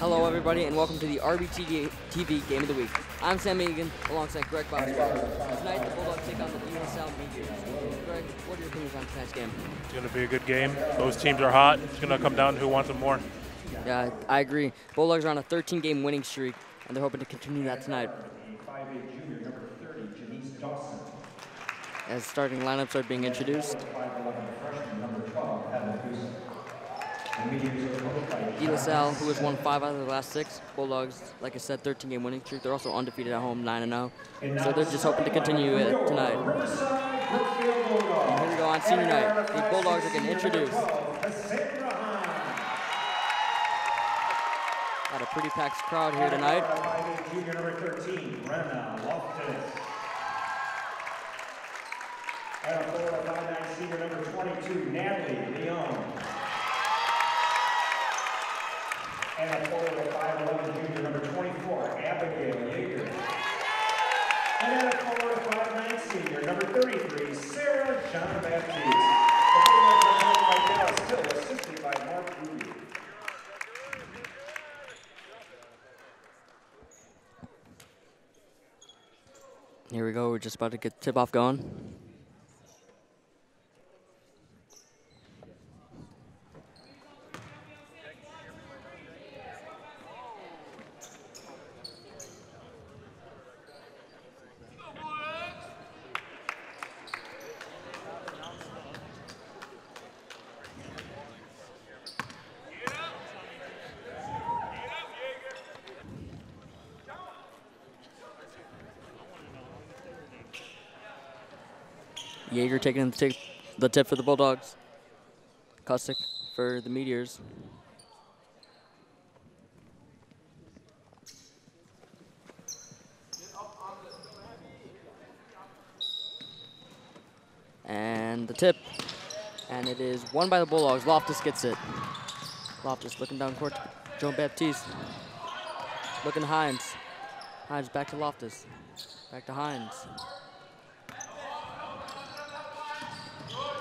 Hello, everybody, and welcome to the RBT TV Game of the Week. I'm Sam Egan, alongside Greg Bosco. Tonight, the Bulldogs take on the DSL Meteors. Greg, what are your opinions on tonight's game? It's going to be a good game. Both teams are hot. It's going to come down to who wants them more. Yeah, I agree. Bulldogs are on a 13-game winning streak, and they're hoping to continue that tonight. As starting lineups are being introduced. De La who has won five out of the last six. Bulldogs, like I said, 13-game winning streak. They're also undefeated at home, 9-0. So they're just hoping to continue it tonight. And here we go on senior night. The Bulldogs are going getting introduced. Got a pretty packed crowd here tonight. Junior number 13, Brenna Loftus. And a 4 5 9 senior number 22, Natalie Leon. And a forward of 5'11 junior number 24, Abigail Yeager. And a forward of 5'9 senior number 33, Sarah John Baptiste. The Dallas Hill, assisted by Mark Ruby. Here we go. We're just about to get tip off going. Yeager taking the tip, the tip for the Bulldogs. Kusick for the Meteors. And the tip. And it is won by the Bulldogs. Loftus gets it. Loftus looking down court Joan Baptiste. Looking Hines. Hines back to Loftus. Back to Hines.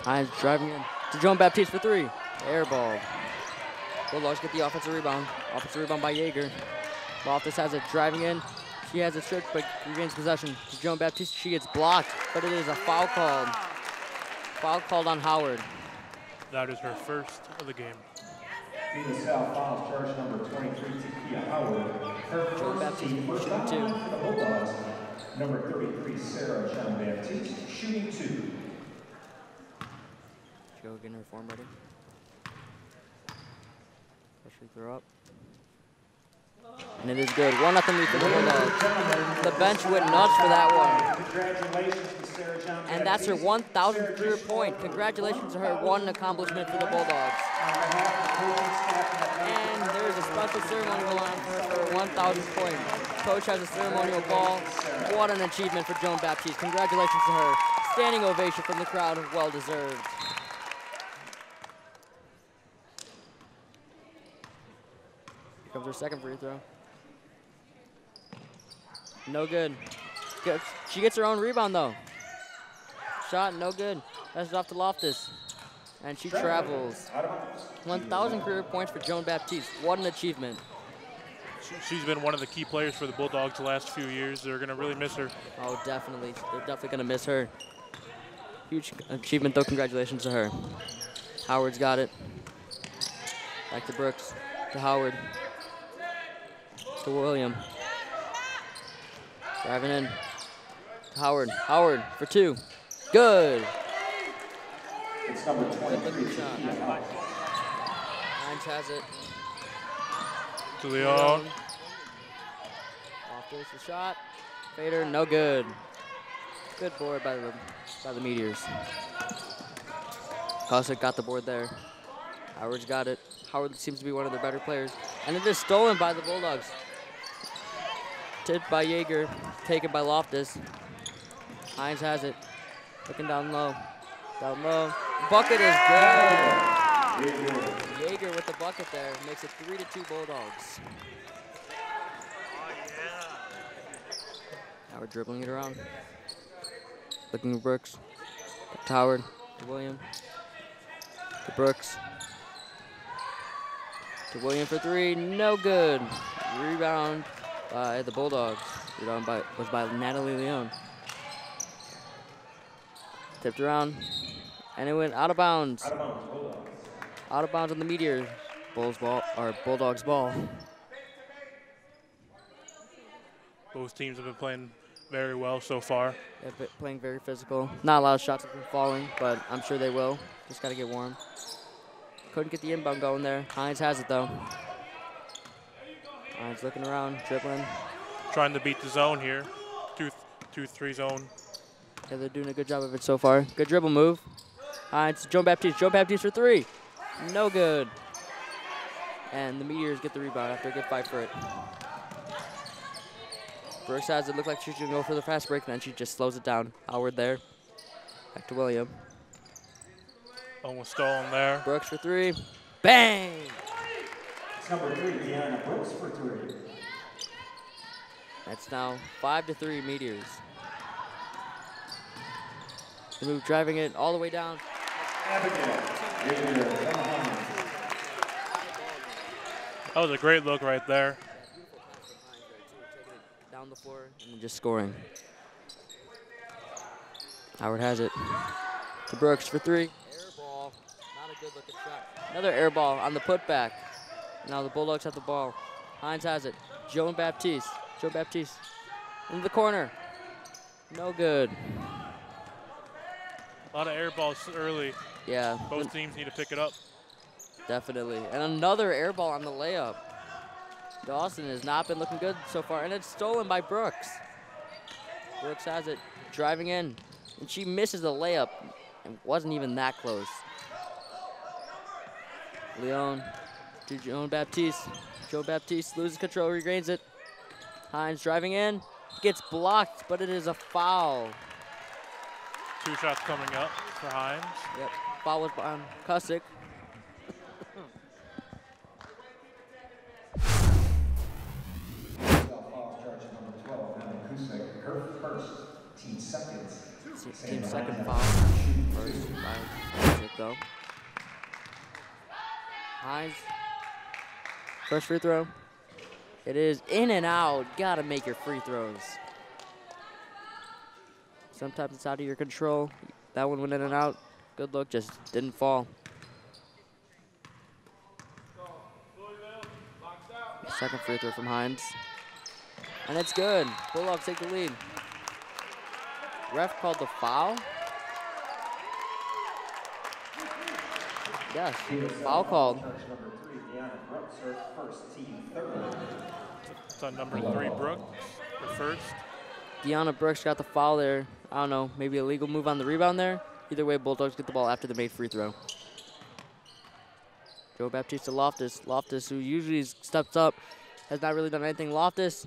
Hines driving in to Joan Baptiste for three. Air ball. Bulldogs get the offensive rebound. Offensive rebound by Yeager. Loftus has it driving in. She has it stripped, but regains possession to Joan Baptiste. She gets blocked, but it is a foul called. Foul called on Howard. That is her first of the game. Venus South fouls charge number 23, Takia Howard. Her Joan Baptiste team shooting two. for the Bulldogs. Number 33, Sarah John Baptiste, shooting two. Joe getting her form ready. Free throw up. And it is good. One nothing lead the Bulldogs. The bench went nuts for that one. And that's her 1,000th career point. Congratulations to her. One accomplishment for the Bulldogs. And there's a special ceremony going on for her 1,000th point. Coach has a ceremonial ball. What an achievement for Joan Baptiste. Congratulations to her. Standing ovation from the crowd. Well deserved. Comes her second free throw. No good. Gets- She gets her own rebound though. Shot, no good. That's off to Loftus. And she travels. 1,000 career points for Joan Baptiste. What an achievement. She- She's been one of the key players for the Bulldogs the last few years. They're going to really miss her. Oh, definitely. They're definitely going to miss her. Huge achievement, though. Congratulations to her. Howard's got it. Back to Brooks. To Howard. To William. Driving in. Howard. Howard for two. Good. It's number Good 23, looking shot. Takia Hines has it. To Leon. Off goes the shot. Fader, no good. Good board by the by the Meteors. Kosick got the board there. Howard's got it. Howard seems to be one of their better players. And it is stolen by the Bulldogs. Tipped by Yeager, taken by Loftus. Hines has it. Looking down low. Down low. Bucket is good. Yeager with the bucket there makes it three to two Bulldogs. Now we're dribbling it around. Looking at Brooks. To Howard. To William. To Brooks. To William for three, no good. Rebound Uh, by the Bulldogs. Rebound by, was by Natalie Leone. Tipped around, and it went out of bounds. Out of bounds, Bulldogs. Out of bounds on the Meteor. Bulls ball, or Bulldogs ball. Both teams have been playing very well so far. Yeah, but playing very physical. Not a lot of shots have been falling, but I'm sure they will. Just got to get warm. Couldn't get the inbound going there. Hines has it though. Hines looking around, dribbling. Trying to beat the zone here. Two, two, three zone. Yeah, they're doing a good job of it so far. Good dribble move. Hines, Joe Baptiste. Joe Baptiste for three. No good. And the Meteors get the rebound after a good fight for it. Brooks has it. Look like she's going to go for the fast break, and then she just slows it down. Howard there. Back to William. Almost stolen there. Brooks for three. Bang! It's number three, Deanna Brooks for three. That's now five to three Meteors. The move driving it all the way down. Abigail Yeager from Hines. That was a great look right there. Down the floor and just scoring. Howard has it. To Brooks for three. Air ball. Not a good looking shot. Another air ball on the putback. Now the Bulldogs have the ball. Hines has it. Joe Baptiste. Joe Baptiste. Into the corner. No good. A lot of air balls early. Yeah. Both teams need to pick it up. Definitely. And another air ball on the layup. Dawson has not been looking good so far, and it's stolen by Brooks. Brooks has it, driving in, and she misses the layup and wasn't even that close. Leon to Joan Baptiste. Joe Baptiste loses control, regains it. Hines driving in, gets blocked, but it is a foul. Two shots coming up for Hines. Yep, foul was on Cusick. Foul charge number 12, Emma Kusick, her first, team seconds. Team second foul. First by Cusick though. Hines. First free throw. It is in and out. Gotta make your free throws. Sometimes it's out of your control. That one went in and out. Good look, just didn't fall. Second free throw from Hines. And it's good. Bulldogs take the lead. Ref called the foul. Yes, foul called. Charge number three, Deanna Brooks, her first, team third. It's on number three, Brooks, for first. Deanna Brooks got the foul there. I don't know, maybe a legal move on the rebound there. Either way, Bulldogs get the ball after the made free throw. Joe Baptiste Loftus. Loftus, who usually steps up, has not really done anything. Loftus,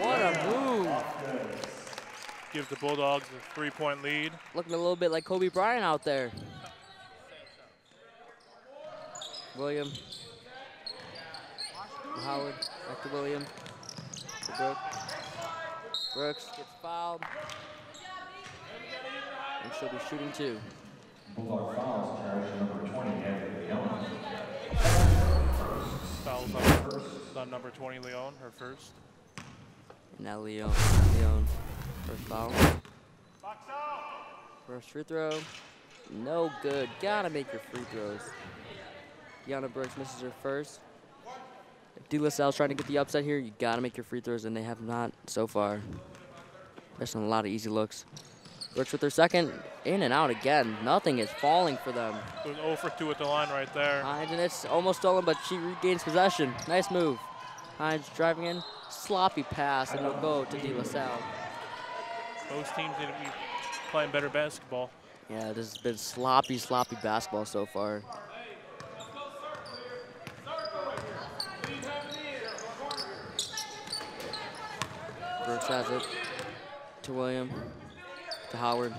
what a move. Gives the Bulldogs a three-point lead. Looking a little bit like Kobe Bryant out there. William. To Howard. Back to William. To Brooks. Brooks gets fouled. And she'll be shooting two. Bulldog fouls, charge number 20, Abigail Young. Fouls on, on number 20, Leon, her first. And now Leon. Leon. First foul. First free throw. No good. Gotta make your free throws. Deanna Brooks misses her first. If De La Salle's trying to get the upset here, you gotta make your free throws, and they have not so far. There's a lot of easy looks. Brooks with her second. In and out again. Nothing is falling for them. It was 0 for 2 at the line right there. Hines, and it's almost stolen, but she regains possession. Nice move. Hines driving in. Sloppy pass, and it'll go to De La Salle. Both teams need to be playing better basketball. Yeah, this has been sloppy, sloppy basketball so far. Has it to William, to Howard.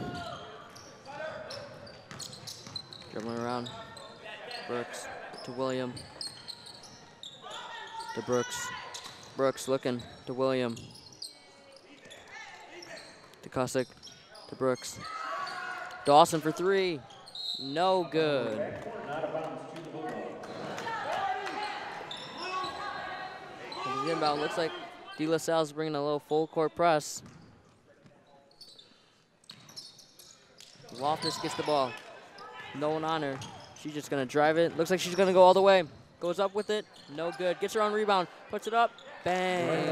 Dribbling around. Brooks to William. To Brooks. Brooks looking to William. To Cusick. To Brooks. Dawson for three. No good. Inbound. Looks like De La Salle's bringing a little full court press. Loftus gets the ball. No one on her. She's just gonna drive it. Looks like she's gonna go all the way. Goes up with it. No good. Gets her on rebound. Puts it up. Bang.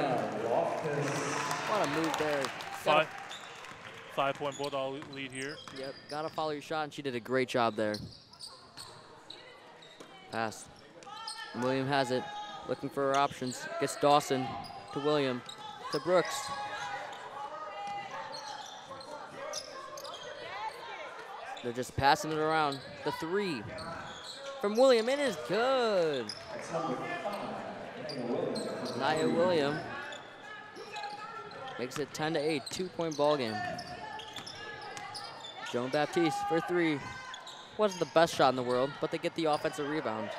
What a move there. Five, five point Bulldog lead here. Yep, gotta follow your shot, and she did a great job there. Pass. William has it, looking for her options. Gets Dawson to William, to Brooks. They're just passing it around. The three from William, it is good. Nia William makes it 10 to 8, two point ball game. Joan Baptiste for three. Wasn't the best shot in the world, but they get the offensive rebound.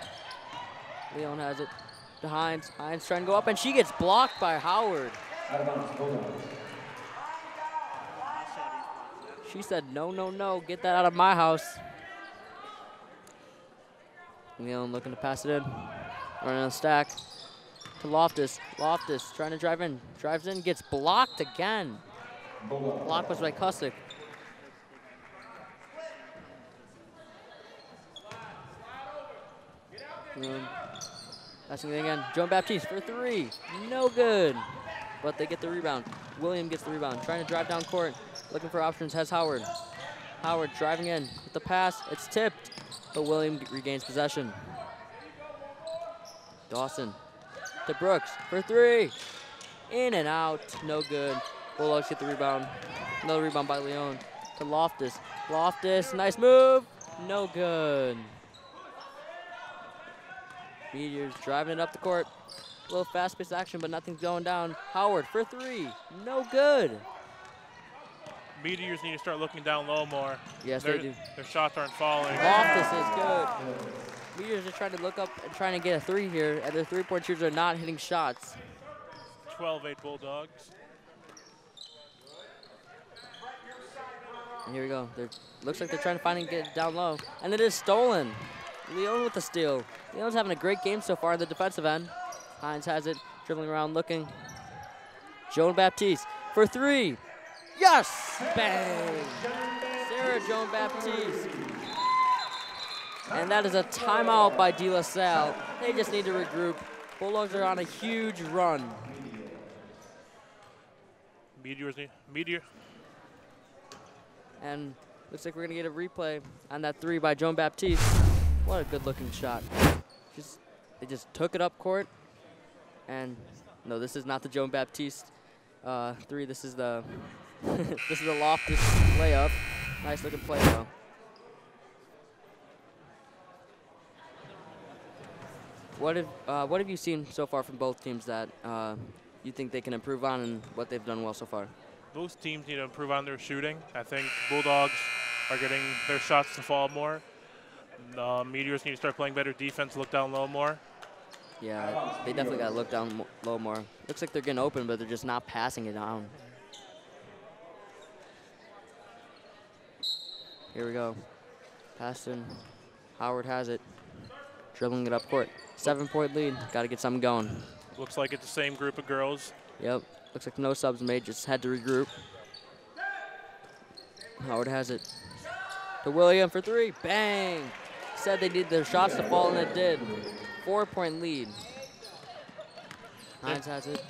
Leon has it to Hines. Hines trying to go up, and she gets blocked by Howard. She said, no, no, no, get that out of my house. Leon looking to pass it in. Running a stack to Loftus. Loftus trying to drive in. Drives in, gets blocked again. Block was by Kusick. Um, passing it again. Joan Baptiste for three. No good. But they get the rebound. William gets the rebound. Trying to drive down court. Looking for options. Has Howard. Howard driving in with the pass. It's tipped. But William regains possession. Dawson to Brooks for three. In and out. No good. Bulldogs get the rebound. Another rebound by Leon to Loftus. Loftus, nice move. No good. Meteors driving it up the court. A little fast-paced action, but nothing's going down. Howard for three. No good. Meteors need to start looking down low more. Yes, their, they do. Their shots aren't falling. Loftus is good. Meteors are trying to look up and trying to get a three here, and their three-point shooters are not hitting shots. 12-8 Bulldogs. And here we go. They're, looks like they're trying to find and get it down low. And it is stolen. Leon with the steal. Leon's having a great game so far in the defensive end. Hines has it, dribbling around, looking. Joan Baptiste for three. Yes! Bang! Sarah Joan Baptiste. And that is a timeout by De La Salle. They just need to regroup. Bulldogs are on a huge run. Meteors need, Meteor, And looks like we're gonna get a replay on that three by Joan Baptiste. What a good looking shot. Just they just took it up court. And no, this is not the Joan Baptiste uh, three. This is the this is the Loftus layup. Nice looking play though. What have uh, what have you seen so far from both teams that uh, you think they can improve on and what they've done well so far? both teams need to improve on their shooting. I think Bulldogs are getting their shots to fall more. Uh, Meteors need to start playing better defense, look down low more. Yeah, they definitely got to look down low more. Looks like they're getting open, but they're just not passing it down. Here we go. Paston. Howard has it. Dribbling it up court. Seven point lead. Got to get something going. Looks like it's the same group of girls. Yep. Looks like no subs made. Just had to regroup. Howard has it. To William for three. Bang. Said they need their shots to fall, and it did. Four point lead. Hines has it.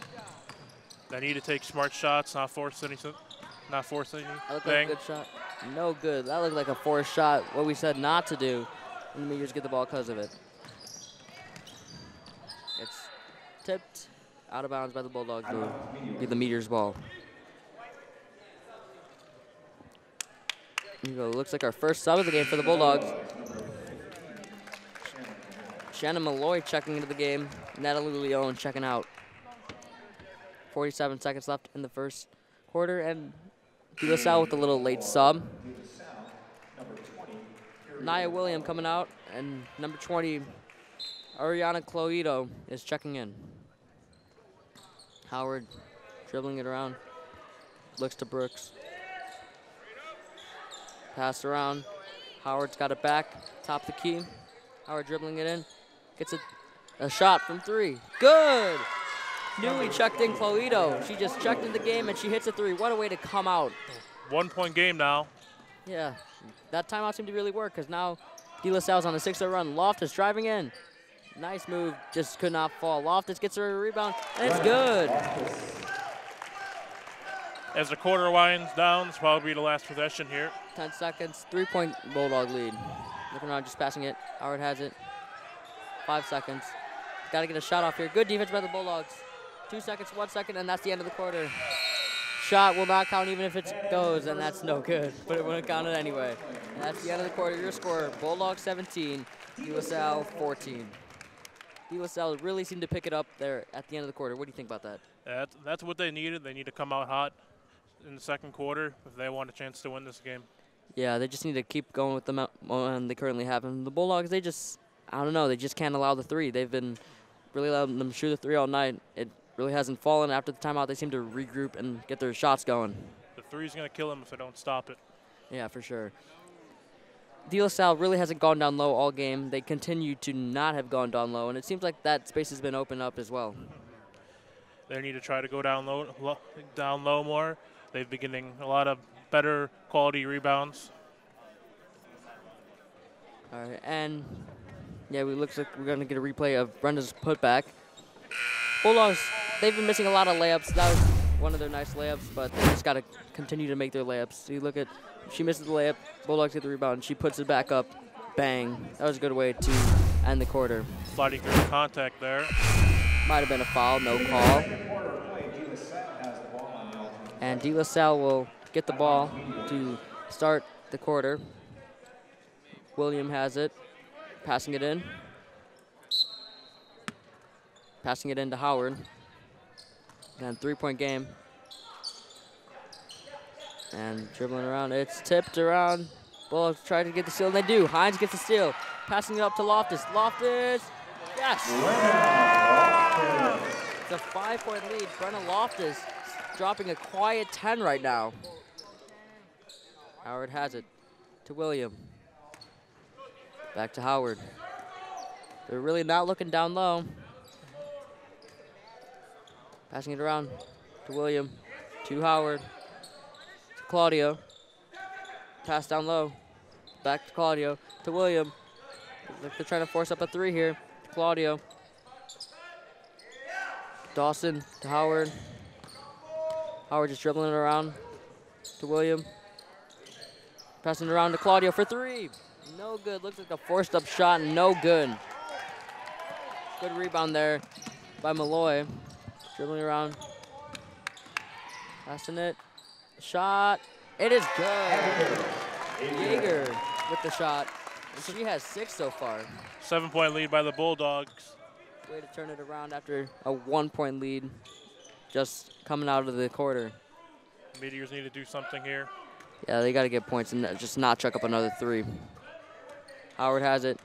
They need to take smart shots, not force anything. Not force That looked like anything. a good shot. No good. That looked like a forced shot. What we said not to do. And the Meteors get the ball because of it. It's tipped out of bounds by the Bulldogs. Be the Meteors ball. Go. Looks like our first sub of the game for the Bulldogs. Shannon Malloy checking into the game. Natalie Leone checking out. 47 seconds left in the first quarter, and Salle with a little late sub. Nia William coming out, and number 20, Ariana Cloito is checking in. Howard dribbling it around, looks to Brooks. Pass around. Howard's got it back, top the key. Howard dribbling it in, gets a, a shot from three. Good! newly checked in Cloito. She just checked in the game and she hits a three. What a way to come out. One point game now. Yeah, that timeout seemed to really work because now De La Salle's on a 6 0 run. Loftus driving in. Nice move, just could not fall. Loftus gets her a rebound, and it's good. As the quarter winds down, it's probably the last possession here. 10 seconds, three point Bulldog lead. Looking around, just passing it. Howard has it. Five seconds. Got to get a shot off here. Good defense by the Bulldogs. Two seconds, one second, and that's the end of the quarter. Shot will not count even if it goes, and that's no good. But it wouldn't count it anyway. And that's the end of the quarter. Your score: Bulldogs 17, USL 14. USL really seemed to pick it up there at the end of the quarter. What do you think about that? That's, that's what they needed. They need to come out hot in the second quarter if they want a chance to win this game. Yeah, they just need to keep going with the momentum they currently have. And the Bulldogs, they just, I don't know, they just can't allow the three. They've been really letting them shoot the three all night. It really hasn't fallen. After the timeout, they seem to regroup and get their shots going. The three's going to kill them if they don't stop it. Yeah, for sure. De La Salle really hasn't gone down low all game. They continue to not have gone down low, and it seems like that space has been opened up as well. They need to try to go down low, low down low more. They've been getting a lot of better quality rebounds. All right, and yeah, we looks like we're gonna get a replay of Brenda's putback. Bulldogs, they've been missing a lot of layups. That was one of their nice layups, but they just gotta continue to make their layups. So you look at, she misses the layup, Bulldogs get the rebound, and she puts it back up. Bang! That was a good way to end the quarter. Sliding through contact there. Might have been a foul, no call. And De La Salle will get the ball to start the quarter. William has it, passing it in. Passing it into Howard. And three-point game. And dribbling around, it's tipped around. Bulldogs try to get the steal, and they do. Hines gets the steal. Passing it up to Loftus. Loftus, yes! It's a five-point lead. Brenna Loftus dropping a quiet 10 right now. Howard has it to William. Back to Howard. They're really not looking down low. Passing it around to William, to Howard, to Claudio. Pass down low. Back to Claudio, to William. They're trying to force up a three here. Claudio. Dawson to Howard. Howard just dribbling it around to William. Passing it around to Claudio for three. No good. Looks like a forced up shot. No good. Good rebound there by Malloy. Dribbling around. Passing it. Shot. It is good. Yeager with the shot. And she has six so far. Seven point lead by the Bulldogs. Way to turn it around after a one point lead just coming out of the quarter. Meteors need to do something here. Yeah, they got to get points and just not chuck up another three. Howard has it.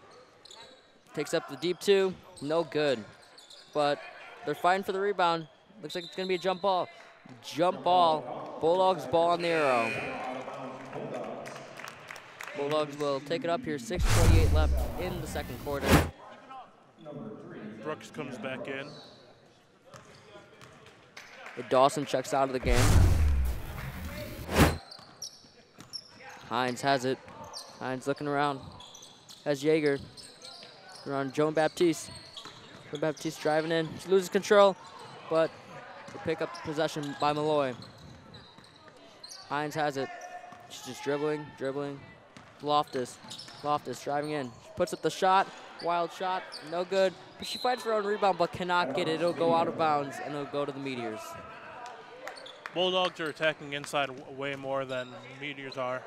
Takes up the deep two. No good. But they're fighting for the rebound. Looks like it's going to be a jump ball. Jump ball. Bulldogs ball on the arrow. Bulldogs will take it up here. 6.28 left in the second quarter. Brooks comes back in. Dawson checks out of the game. Hines has it. Hines looking around. Has Yeager. Around Joan Baptiste. Joan Baptiste driving in. She loses control, but they pick up possession by Malloy. Hines has it. She's just dribbling, dribbling. Loftus. Loftus driving in. She puts up the shot. Wild shot. No good. But she fights for her own rebound, but cannot get it. It'll go out of bounds, and it'll go to the Meteors. Bulldogs are attacking inside way more than Meteors are.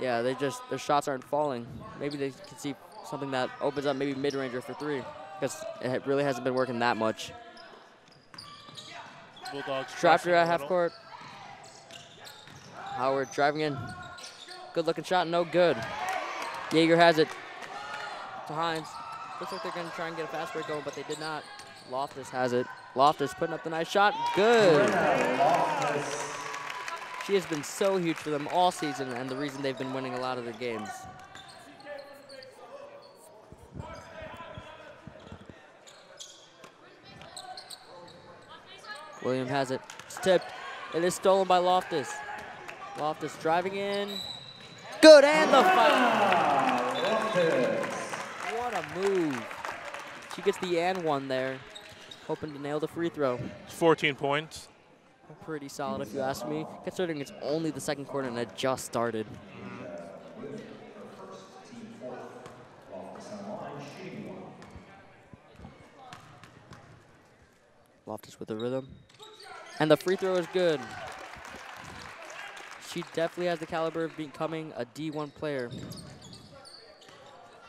Yeah, they just their shots aren't falling. Maybe they can see something that opens up maybe mid-ranger for three, because it really hasn't been working that much. Bulldogs. Trapper at half court. Howard driving in. Good looking shot, no good. Yeager has it to Hines. Looks like they're going to try and get a fast break going, but they did not. Loftus has it. Loftus putting up the nice shot. Good. She has been so huge for them all season and the reason they've been winning a lot of the games. William has it. It's tipped. It is stolen by Loftus. Loftus driving in. Good, and the foul. What a move. She gets the and one there, hoping to nail the free throw. It's 14 points. Pretty solid, if you ask me, considering it's only the second quarter and it just started. Loftus with the rhythm. And the free throw is good. She definitely has the caliber of becoming a D1 player.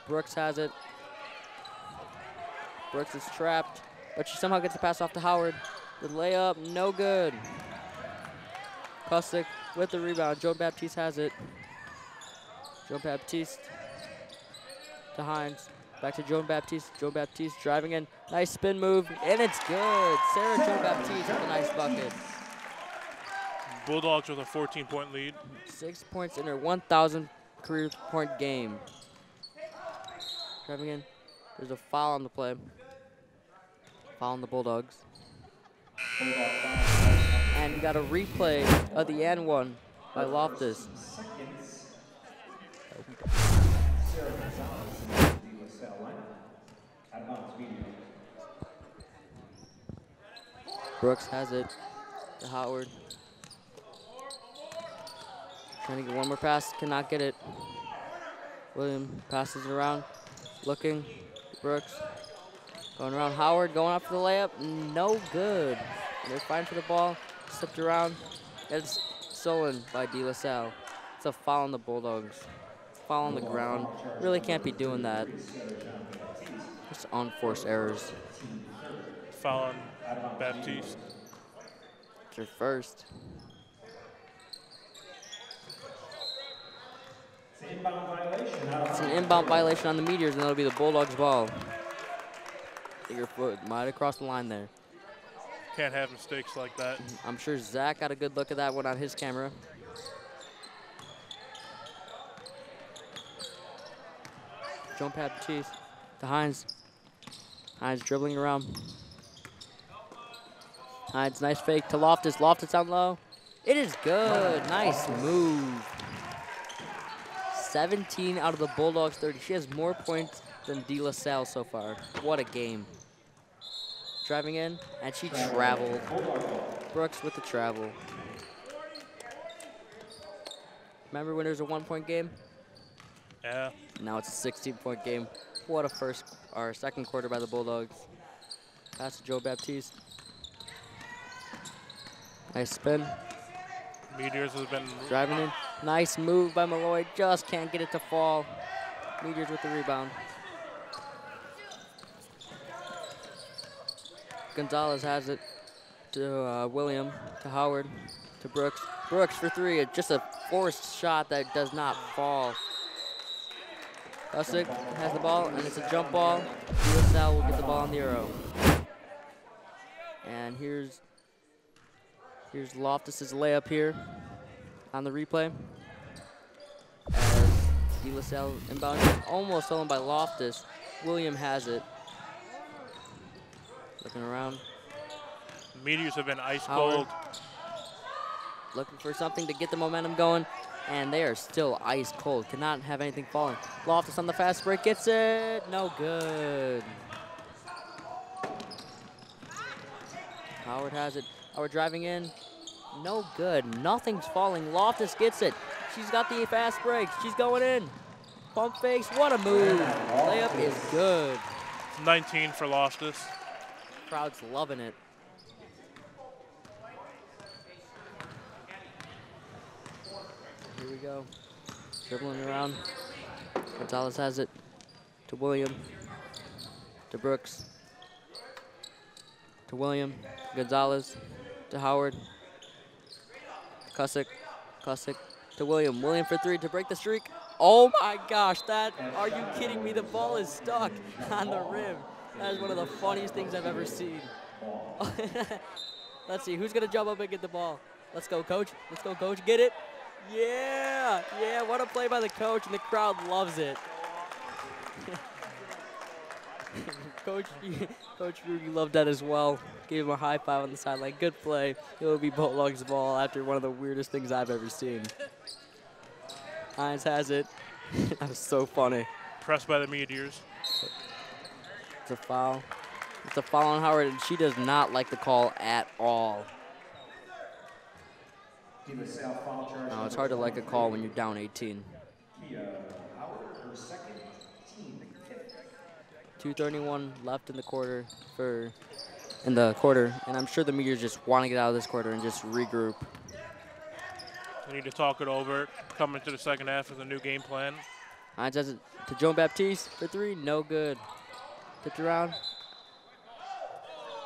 Brooks has it. Brooks is trapped, but she somehow gets the pass off to Howard. The layup, no good. Kusick with the rebound. Joan Baptiste has it. Joan Baptiste to Hines. Back to Joan Baptiste. Joan Baptiste driving in. Nice spin move, and it's good. Sarah Joan Baptiste with a nice bucket. Bulldogs with a 14 point lead. Six points in her 1,000 career point game. Driving in. There's a foul on the play. Foul on the Bulldogs. And we got a replay of the N one by Loftus. Brooks has it to Howard. Trying to get one more pass, cannot get it. William passes it around, looking. Brooks going around Howard, going up for the layup, no good. They're fine for the ball, slipped around. It's stolen by De La Salle. It's a foul on the Bulldogs. Foul on the ground. Really can't be doing that. Just unforced errors. Foul on Baptiste. It's her first. It's an inbound violation. It's an inbound violation on the Meteors, and that'll be the Bulldogs' ball. Your foot might across the line there. Can't have mistakes like that. I'm sure Zach got a good look at that one on his camera. Joan Baptiste to Hines. Hines dribbling around. Hines, nice fake to Loftus. Loftus down low. It is good. Nice move. 17 out of the Bulldogs 30. She has more points than De La Salle so far. What a game. Driving in, and she traveled. Brooks with the travel. Remember when there was a one-point game? Yeah. Now it's a 16-point game. What a first or second quarter by the Bulldogs. Pass to Joe Baptiste. Nice spin. Meteors has been Driving in. Nice move by Malloy. Just can't get it to fall. Meteors with the rebound. Gonzalez has it to uh, William, to Howard, to Brooks. Brooks for three. Just a forced shot that does not fall. Kusick has the ball, and it's a jump ball. USL will get the ball on the arrow. And here's here's Loftus's layup here on the replay. As De La Salle inbound, almost stolen by Loftus. William has it. Looking around, Meteors have been ice Howard. cold. looking for something to get the momentum going, and they are still ice cold. Cannot have anything falling. Loftus on the fast break gets it. No good. Howard has it. Howard driving in. No good. Nothing's falling. Loftus gets it. She's got the fast break. She's going in. Pump fakes. What a move. Layup is good. 19 for Loftus. Crowd's loving it. Here we go. Dribbling around. Gonzalez has it to William. To Brooks. To William. Gonzalez. To Howard. Kusick. Kusick to William. William for three to break the streak. Oh my gosh, that, are you kidding me? The ball is stuck on the rim. That is one of the funniest things I've ever seen. Let's see, who's gonna jump up and get the ball? Let's go, coach. Let's go, coach. Get it. Yeah, yeah, what a play by the coach, and the crowd loves it. Coach, Coach Rudy loved that as well. Gave him a high five on the sideline. Good play. It will be Bulldogs ball after one of the weirdest things I've ever seen. Hines has it. that was so funny. Pressed by the Meteors. It's a foul. It's a foul on Howard, and she does not like the call at all. De La Salle foul charge. No, it's hard to like a call when you're down 18. Kia Howard, her second team. 231 left in the quarter for in the quarter, and I'm sure the Meteors just want to get out of this quarter and just regroup. We need to talk it over. Coming to the second half with a new game plan. Hines has it to Joan Baptiste for three, no good. Tipped around.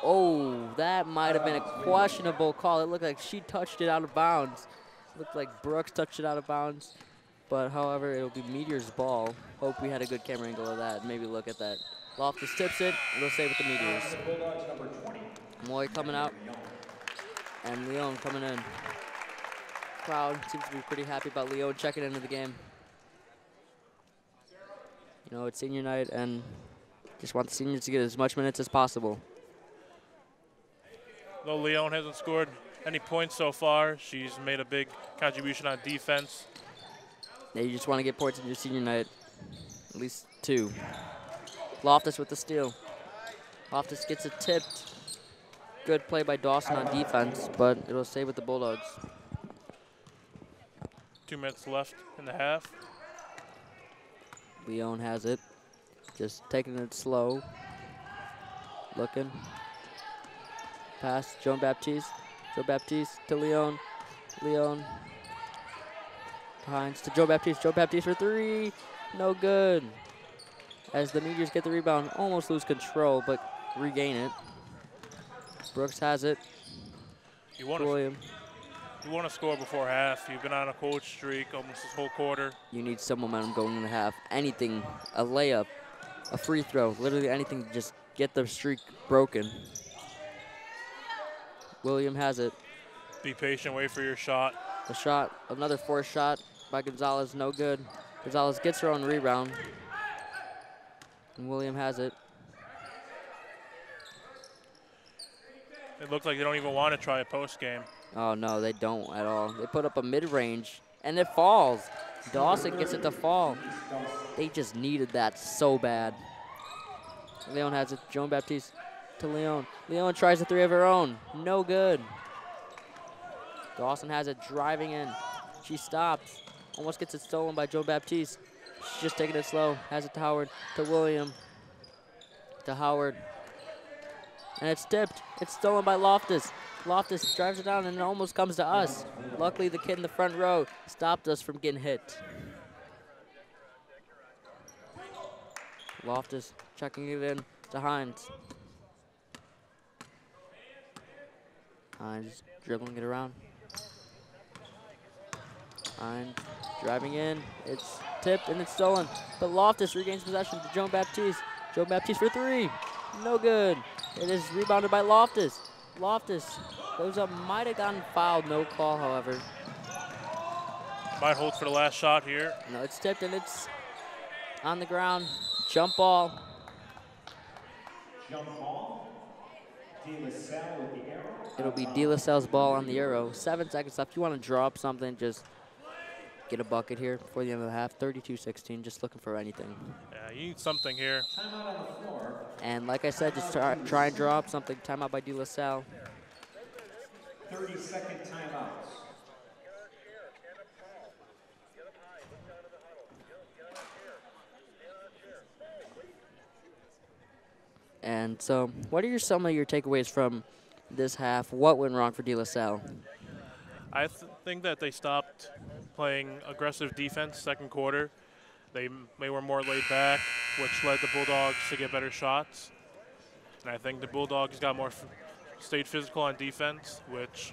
Oh, that might have been a questionable call. It looked like she touched it out of bounds. Looked like Brooks touched it out of bounds. But however, it'll be Meteor's ball. Hope we had a good camera angle of that. Maybe look at that. Loftus tips it. We'll stay with the Meteors. The Bulldogs, number 20. Moy coming out. And Leon coming in. Crowd seems to be pretty happy about Leon checking into the game. You know, it's senior night and just want the seniors to get as much minutes as possible. Though Leon hasn't scored any points so far, she's made a big contribution on defense. Yeah, you just want to get points in your senior night. At least two. Loftus with the steal. Loftus gets it tipped. Good play by Dawson on defense, but it'll stay with the Bulldogs. Two minutes left in the half. Leon has it. Just taking it slow. Looking. Pass, Joan Baptiste. Joe Baptiste to Leon. Leon. Hines to Joe Baptiste. Joe Baptiste for three. No good. As the Meteors get the rebound, almost lose control, but regain it. Brooks has it. You want to William. you want to score before half. You've been on a cold streak almost this whole quarter. You need some momentum going into half. Anything, a layup, a free throw, literally anything to just get the streak broken. William has it. Be patient. Wait for your shot. The shot, another forced shot by Gonzalez, no good. Gonzalez gets her own rebound. And William has it. It looked like they don't even want to try a post game. Oh no, they don't at all. They put up a mid-range and it falls. Dawson gets it to fall. They just needed that so bad. Leon has it. Joan Baptiste to Leon. Leon tries the three of her own. No good. Dawson has it driving in. She stops. Almost gets it stolen by Joe Baptiste. She's just taking it slow. Has it to Howard. To William. To Howard. And it's tipped. It's stolen by Loftus. Loftus drives it down and it almost comes to us. Luckily, the kid in the front row stopped us from getting hit. Loftus checking it in to Hines. Hines dribbling it around. Hines driving in. It's tipped and it's stolen. But Loftus regains possession to Joan Baptiste. Joan Baptiste for three. No good. It is rebounded by Loftus. Loftus goes up, might have gotten fouled. No call, however. Might hold for the last shot here. No, it's tipped and it's on the ground. Jump ball. Jump ball. De La Salle with the arrow. It'll be De La Salle's ball on the arrow. Seven seconds left. You want to draw up something, just get a bucket here before the end of the half. 32-16, just looking for anything. Yeah, you need something here. Timeout on the floor. And like I said, just try, try and draw up something. Timeout by De La Salle. 30 second timeouts. And so, what are your, some of your takeaways from this half? What went wrong for De La Salle? I th- think that they stopped playing aggressive defense second quarter. They, they were more laid back, which led the Bulldogs to get better shots. And I think the Bulldogs got more stayed physical on defense, which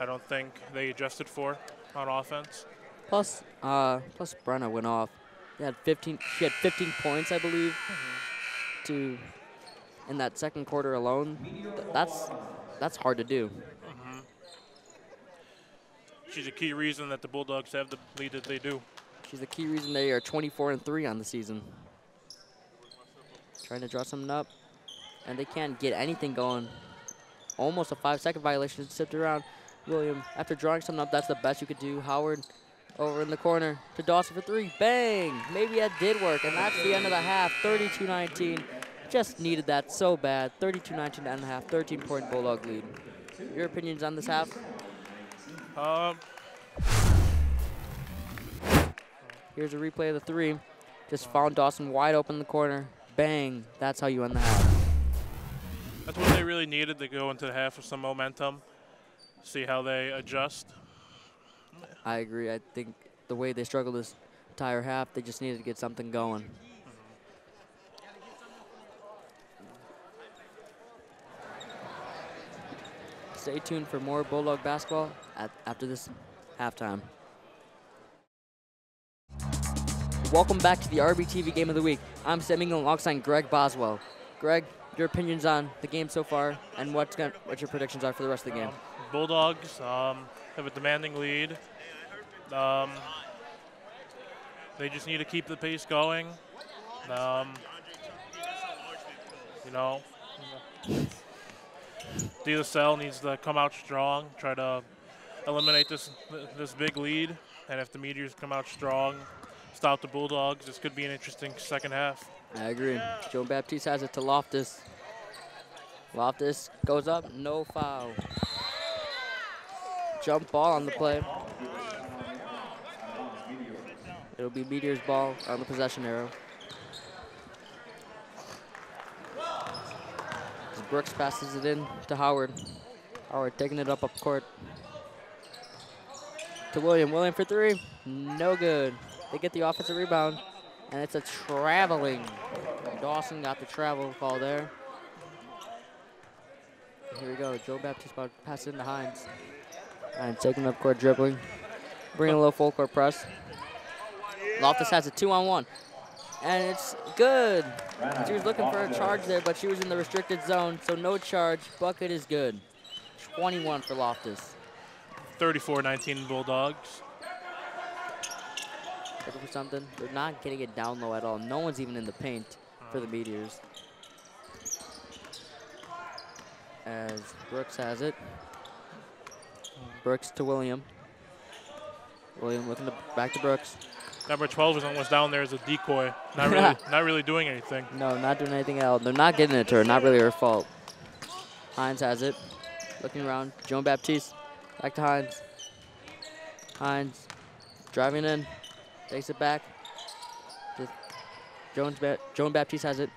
I don't think they adjusted for on offense. Plus, uh, plus Brenna went off. They had 15. She had 15 points, I believe, to in that second quarter alone. Th- that's that's hard to do. She's a key reason that the Bulldogs have the lead that they do. She's the key reason they are 24 and three on the season. trying to draw something up, and they can't get anything going. Almost a five-second violation, sipped around. William, after drawing something up, that's the best you could do. Howard over in the corner to Dawson for three. Bang! Maybe that did work, and that's the end of the half. 32-19. Just needed that so bad. 32-19 to end the half. 13-point Bulldog lead. Your opinions on this half? Um, Here's a replay of the three. Just found Dawson wide open in the corner. Bang! That's how you end the half. that's what they really needed to go into the half with some momentum. See how they adjust. I agree. I think the way they struggled this entire half, they just needed to get something going. Stay tuned for more Bulldog basketball at, after this halftime. Welcome back to the RBTV Game of the Week. I'm Sam alongside Greg Boswell. Greg, your opinions on the game so far, and what's going what your predictions are for the rest of the game? Um, Bulldogs um, have a demanding lead. Um, they just need to keep the pace going. Um, you know, De La Salle needs to come out strong, try to eliminate this this big lead, and if the Meteors come out strong, stop the Bulldogs, this could be an interesting second half. I agree. Joe Baptiste has it to Loftus. Loftus goes up, no foul. Jump ball on the play. It'll be Meteor's ball on the possession arrow. As Brooks passes it in to Howard. Howard taking it up up court. To William. William for three. No good. They get the offensive rebound. And it's a traveling. Dawson got the travel call there. Here we go. Joe Baptiste about to pass it into Hines. Hines taking up court dribbling. Bringing a little full court press. Loftus has a two on one. And it's good. She was looking for a charge there, but she was in the restricted zone, so no charge. Bucket is good. 21 for Loftus. 34-19 Bulldogs. Looking for something. They're not getting it down low at all. No one's even in the paint for the Meteors. As Brooks has it. Brooks to William. William looking to back to Brooks. Number 12 is almost down there as a decoy, not really, not really doing anything. No, not doing anything at all. They're not getting it to her. Not really her fault. Hines has it. Looking around. Joan Baptiste. Back to Hines. Hines driving in. Takes it back. Jones ba Joan Baptiste has it.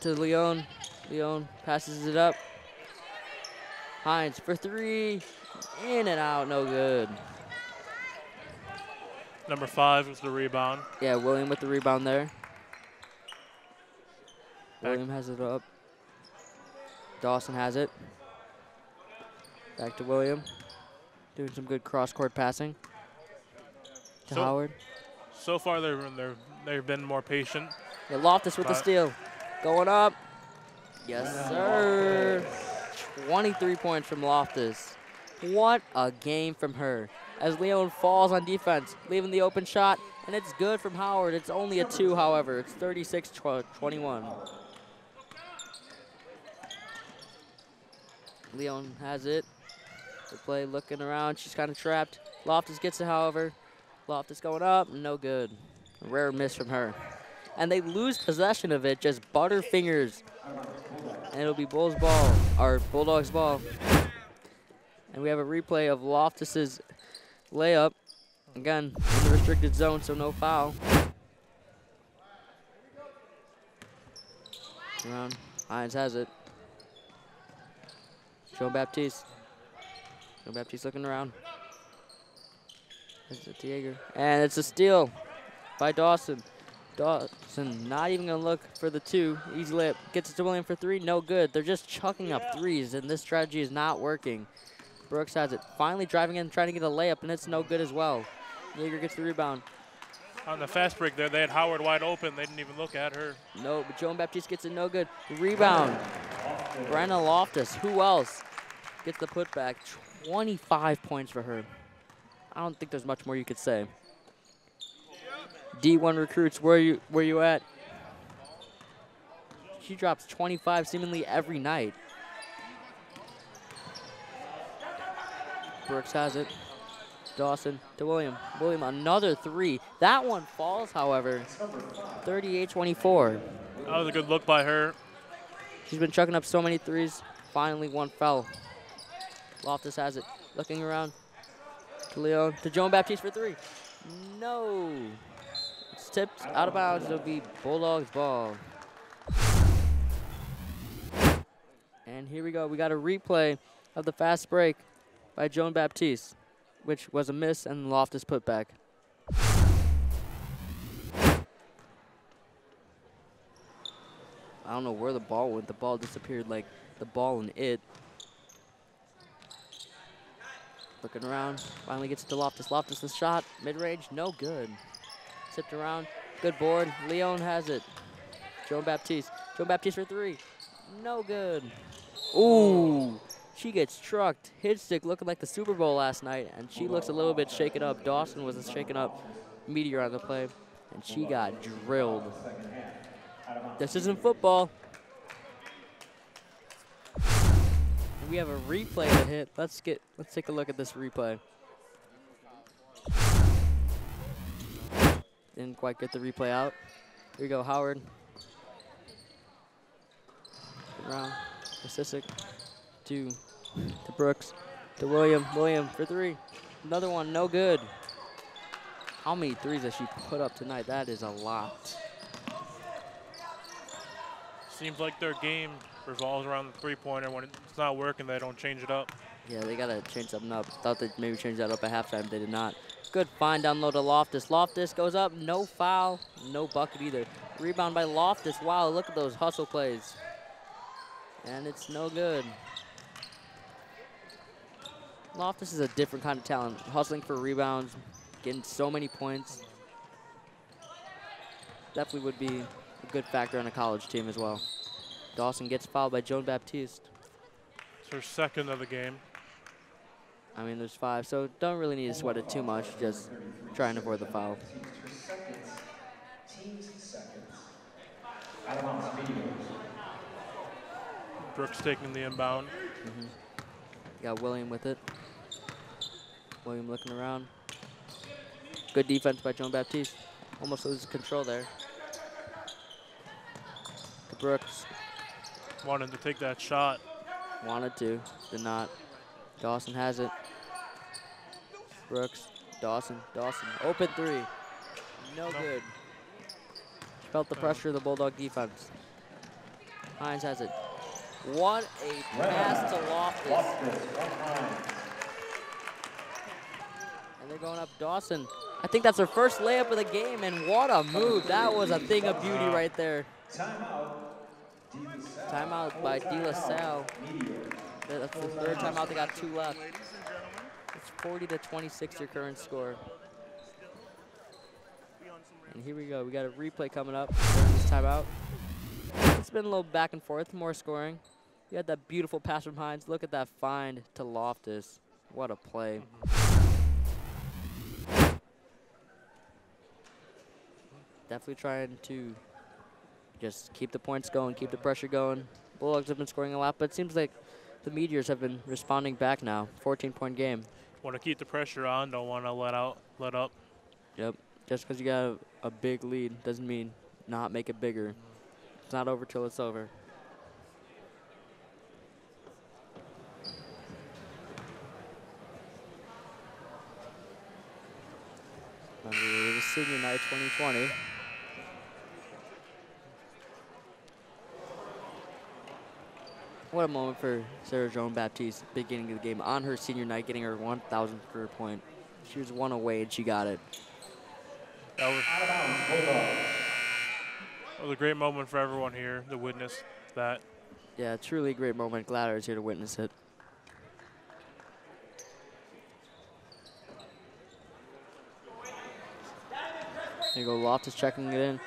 To Leon. Leon passes it up. Hines for three. In and out. No good. Number five was the rebound. Yeah, William with the rebound there. Back. William has it up. Dawson has it. Back to William. Doing some good cross-court passing. To So- Howard. So far, they're, they're, they've been more patient. Yeah, Loftus with the steal. Going up. Yes, sir. 23 points from Loftus. What a game from her. As Leon falls on defense, leaving the open shot, and it's good from Howard. It's only a two, however. It's 36-21. Leon has it. Play looking around. She's kind of trapped. Loftus gets it, however. Loftus going up. No good. Rare miss from her. And they lose possession of it, just butterfingers. And it'll be Bulls ball, or Bulldogs ball. And we have a replay of Loftus's layup. Again, in the restricted zone, so no foul. Around. Hines has it. Joe Baptiste. Joe Baptiste looking around. It's a Diego. And it's a steal by Dawson. Dawson not even going to look for the two. Easy layup. Gets it to William for three. No good. They're just chucking up threes, and this strategy is not working. Brooks has it. Finally driving in, trying to get a layup, and it's no good as well. Yeager gets the rebound. On the fast break there, they had Howard wide open. They didn't even look at her. No, but Joan Baptiste gets it no good. Rebound. Brenna Loftus. Who else gets the putback? 25 points for her. I don't think there's much more you could say. D1 recruits, where you where you at? She drops 25 seemingly every night. Brooks has it. Dawson to William. William, another three. That one falls, however. 38-24. That was a good look by her. She's been chucking up so many threes. Finally, one fell. Loftus has it. Looking around. To Leon. To Joan Baptiste for three. No. It's tipped out of bounds. It'll be Bulldogs ball. And here we go. We got a replay of the fast break by Joan Baptiste, which was a miss and Loftus put back. I don't know where the ball went. The ball disappeared like the ball and it. Looking around, finally gets it to Loftus. Loftus the shot, mid-range, no good. Tipped around, good board. Leon has it. Joan Baptiste. Joan Baptiste for three. No good. Ooh, she gets trucked. Hit stick looking like the Super Bowl last night, and she looks a little bit shaken up. Dawson was a shaken up meteor on the play, and she got drilled. This isn't football. We have a replay to hit. Let's get let's take a look at this replay. Didn't quite get the replay out. Here we go, Howard. Around to Sissick. To to Brooks. To William. William for three. Another one, no good. How many threes has she put up tonight? That is a lot. Seems like their game revolves around the three-pointer. When it's not working, they don't change it up. Yeah, they gotta change something up. Thought they'd maybe change that up at halftime. They did not. Good find down low to Loftus. Loftus goes up, no foul, no bucket either. Rebound by Loftus. Wow, look at those hustle plays. And it's no good. Loftus is a different kind of talent. Hustling for rebounds, getting so many points. Definitely would be a good factor on a college team as well. Dawson gets fouled by Joan Baptiste. It's her second of the game. I mean, there's five, so don't really need to sweat it too much. Just try and avoid the foul. Team's seconds. Out of bounds, Meteors. Brooks taking the inbound. You got William with it. William looking around. Good defense by Joan Baptiste. Almost loses control there. To Brooks. Wanted to take that shot. Wanted to, did not. Dawson has it. Brooks, Dawson, Dawson. Open three. No No. good. Felt the pressure of the Bulldog defense. Hines has it. What a pass to Loftus. Loftus, one time. And they're going up Dawson. I think that's her first layup of the game, and what a move. That was a thing of beauty right there. Timeout. Timeout by De La Salle. That's the third timeout. They got two left. It's 40 to 26 your current score. And here we go. We got a replay coming up this timeout. It's been a little back and forth, more scoring. You had that beautiful pass from Hines. Look at that find to Loftus. What a play. Definitely trying to just keep the points going, keep the pressure going. Bulldogs have been scoring a lot, but it seems like the Meteors have been responding back now. 14 point game. Want to keep the pressure on. Don't want to let out, let up. Yep. Just because you got a, a big lead doesn't mean not make it bigger. It's not over till it's over. Remember, it was senior night 2020. What a moment for Sarah Joan Baptiste, beginning of the game on her senior night, getting her 1,000th career point. She was one away and she got it. That was, Out of bounds, Bulldogs. that was a great moment for everyone here to witness that. Yeah, truly a great moment. Glad I was here to witness it. There you go, Loftus checking it in.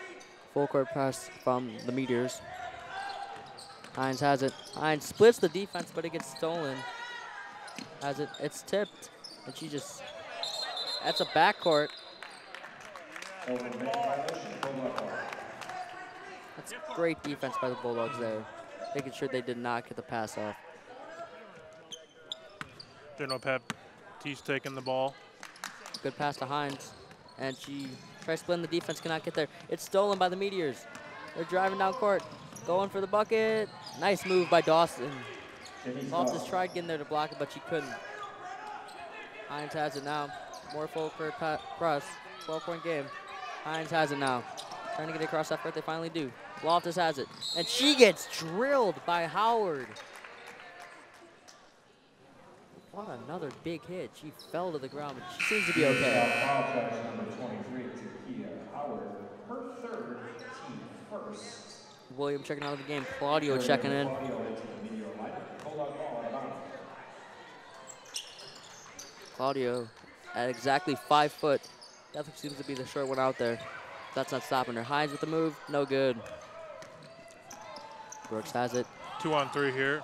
Full court pass from the Meteors. Hines has it. Hines splits the defense, but it gets stolen. Has it? It's tipped, and she just. That's a backcourt. Over the man violation, Bulldog ball. It's great defense by the Bulldogs there, making sure they did not get the pass off. General Pep, T's taking the ball. Good pass to Hines. And she tries splitting the defense, cannot get there. It's stolen by the Meteors. They're driving down court, going for the bucket. Nice move by Dawson. Loftus tried getting there to block it, but she couldn't. Hines has it now. More full court pa- press. 12 point game. Hines has it now. Trying to get it across that court, they finally do. Loftus has it. And she gets drilled by Howard. What another big hit. She fell to the ground, but she seems to be okay. Number 23, Takia Howard, her third, team first. William checking out of the game. Claudio checking in. Claudio into the Meteor lineup. Bulldog ball out of bounds. Claudio at exactly five foot. Definitely seems to be the short one out there. That's not stopping her. Hines with the move. No good. Brooks has it. Two on three here.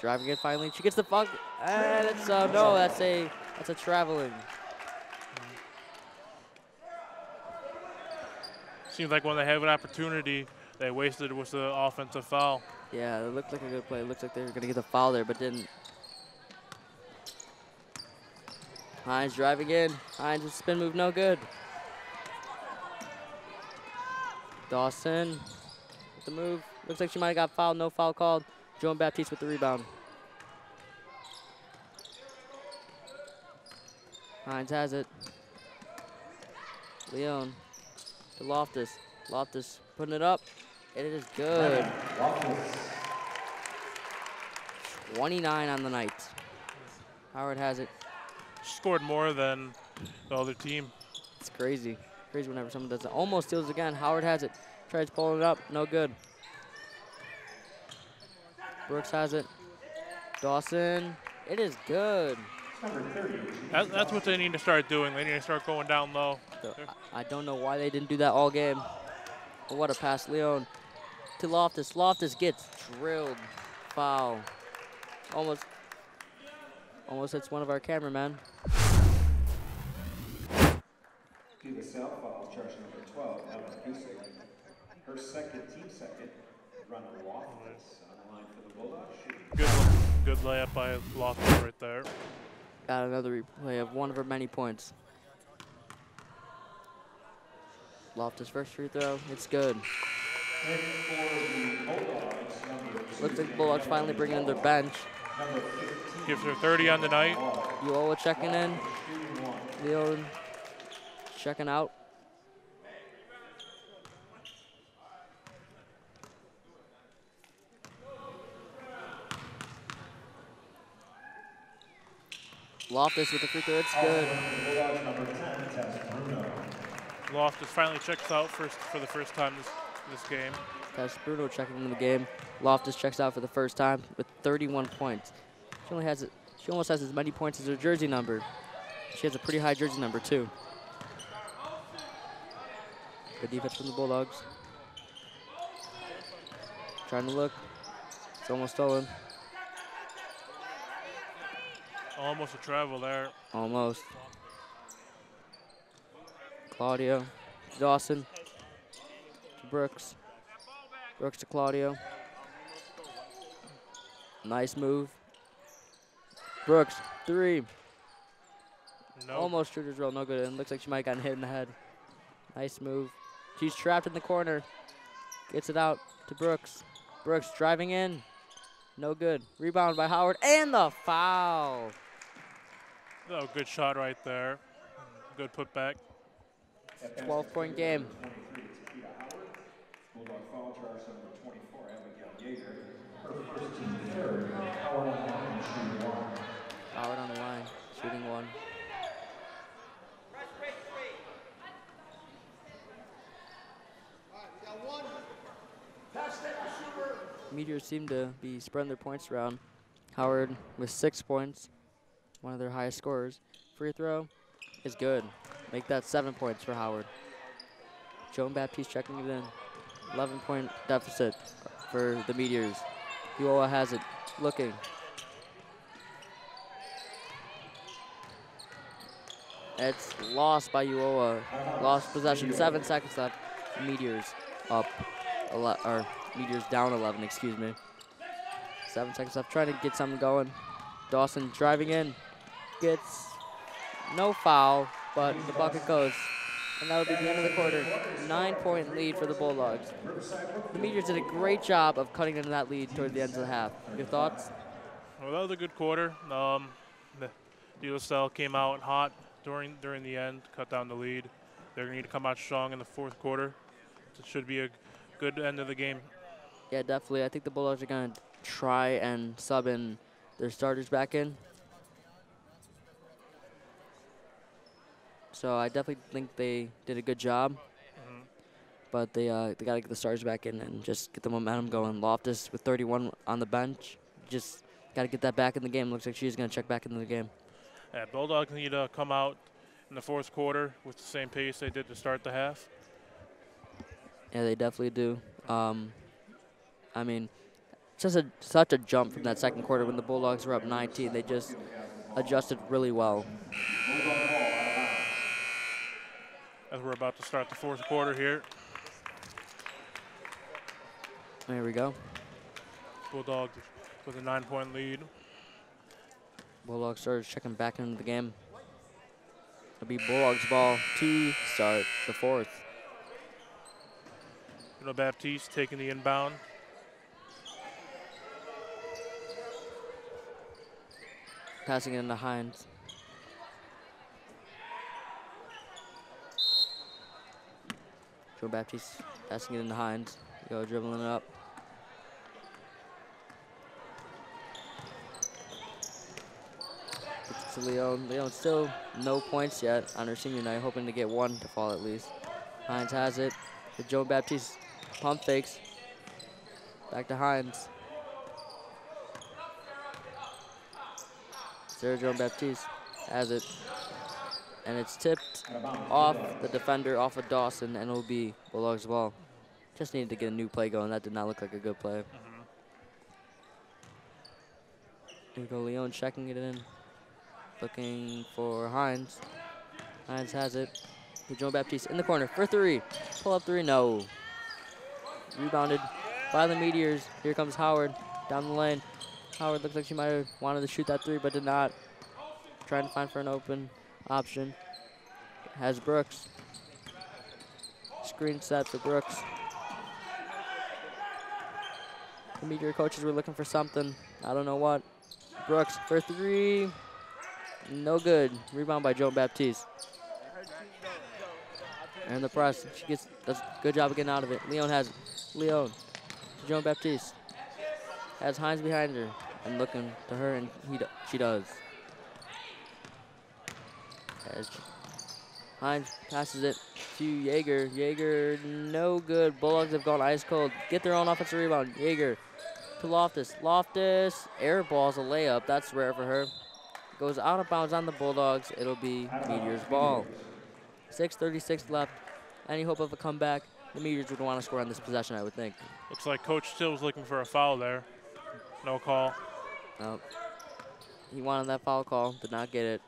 Driving it finally. She gets the fuck. And it's uh, no. That's a that's a traveling. Seems like when they have an opportunity, they wasted with the offensive foul. Yeah, it looked like a good play. It looks like they were gonna get the foul there, but didn't. Hines driving in. Hines spin move, no good. Dawson with the move. Looks like she might have got fouled. No foul called. Joan Baptiste with the rebound. Hines has it. Leon to Loftus. Loftus putting it up. And it is good. 29 on the night. Howard has it. Scored more than the other team. It's crazy. Crazy whenever someone does it. Almost steals again. Howard has it. Tries pulling it up. No good. Brooks has it. Dawson. It is good. That, that's what they need to start doing. They need to start going down low. So, I, I don't know why they didn't do that all game. But what a pass, Leon. To Loftus. Loftus gets drilled. Foul. Almost. Almost hits one of our cameramen. to the self foul charge number 12, Ellen Cusick. Her second, team second, run Loftus on the line for the Bulldogs. Good, good layup by Loftus right there. Got another replay of one of her many points. Loftus first free throw. It's good. And for the Bulldogs, number two, Looks like Bulldogs finally bringing in their bench. Gives her 30 on the night. Uola checking in. one. Checking out. Loftus with the free throw. It's good. Bulldogs, number 10, Tess Bruno. Loftus finally checks out first for the first time this, this game. Tess Bruno checking in the game. Loftus checks out for the first time with 31 points. She only has she almost has as many points as her jersey number. She has a pretty high jersey number too. Good defense from the Bulldogs. Trying to look. It's almost stolen. Almost a travel there. Almost. Claudio. Dawson. Brooks. Brooks to Claudio. Nice move. Brooks, three. No. Almost shooter's roll, no good. And looks like she might have gotten hit in the head. Nice move. She's trapped in the corner. Gets it out to Brooks. Brooks driving in. No good. Rebound by Howard. And the foul. Oh, good shot right there. Good putback. 12 point game. 23, Takia Howard. Bulldog foul charge number 24, Abigail Yeager. Her first team third, Howard on the line, shooting one. Howard on the line, shooting one. Meteors seem to be spreading their points around. Howard with six points, one of their highest scorers. Free throw is good. Make that seven points for Howard. Joan Baptiste checking it in. 11 point deficit for the Meteors. Uoa has it, looking. It's lost by Uoa. Lost possession, seven seconds left. Meteors up. or Meteors down 11, excuse me. Seven seconds left, trying to get something going. Dawson driving in, gets no foul, but the bucket goes. And that would be the end of the quarter. Nine point lead for the Bulldogs. The Meteors did a great job of cutting into that lead toward the end of the half. Your thoughts? Well, that was a good quarter. Um, the Salle came out hot during during the end, cut down the lead. They're going to need to come out strong in the fourth quarter. It should be a good end of the game. Yeah, definitely. I think the Bulldogs are going to try and sub in their starters back in. So I definitely think they did a good job. But they uh, they got to get the stars back in and just get the momentum going. Loftus with 31 on the bench, just got to get that back in the game. Looks like she's going to check back into the game. Yeah, Bulldogs need to come out in the fourth quarter with the same pace they did to start the half. Yeah, they definitely do. Um, I mean, just a such a jump from that second quarter when the Bulldogs were up 19. They just adjusted really well. As we're about to start the fourth quarter here, There we go. Bulldogs with a nine-point lead. Bulldogs started checking back into the game. It'll be Bulldogs ball to start the fourth. Bruno Baptiste taking the inbound. Passing it into Hines. Joe Baptiste passing it into Hines. Go dribbling it up. Gets to Leon. Leon still no points yet on her senior night, hoping to get one to fall at least. Hines has it. The Joe Baptiste pump fakes. Back to Hines. Joan Baptiste has it. And it's tipped off the defender, off of Dawson, and it'll be Bulldogs ball. Just needed to get a new play going. That did not look like a good play. Mm-hmm. Here we go, Leon checking it in. Looking for Hines. Hines has it. Joan Baptiste in the corner for three. Pull up three, no. Rebounded by the Meteors. Here comes Howard down the lane. Howard looks like she might have wanted to shoot that three, but did not. Trying to find for an open option. Has Brooks. Screen set for Brooks. The Meteor coaches were looking for something. I don't know what. Brooks for three. No good. Rebound by Joan Baptiste. And the press. She gets does a good job of getting out of it. Leon has it. Leon Joan Baptiste. Has Hines behind her and looking to her, and he she does. As Hines passes it to Yeager. Yeager, no good. Bulldogs have gone ice cold. Get their own offensive rebound. Yeager to Loftus. Loftus air balls a layup. That's rare for her. Goes out of bounds on the Bulldogs. It'll be Meteors ball. 6:36 left. Any hope of a comeback? The Meteors would want to score on this possession, I would think. Looks like Coach Still's looking for a foul there. No call. Nope. He wanted that foul call, did not get it.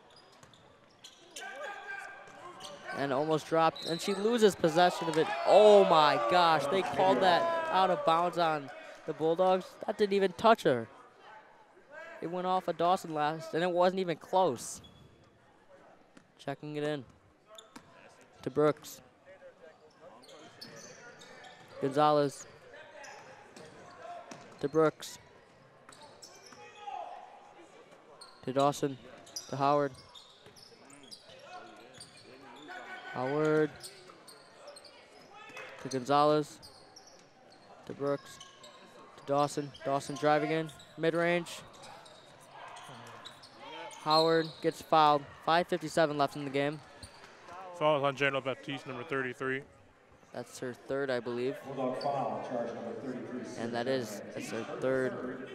And almost dropped, and she loses possession of it. Oh my gosh, they called that out of bounds on the Bulldogs. That didn't even touch her. It went off of Dawson last, and it wasn't even close. Checking it in to Brooks. Gonzalez to Brooks. To Dawson. To Howard. Howard. To Gonzalez. To Brooks. To Dawson. Dawson driving in. Mid range. Howard gets fouled. 5.57 left in the game. Foul on General Baptiste, number 33. That's her third, I believe. Foul, charge number 33. And that is, that's her third.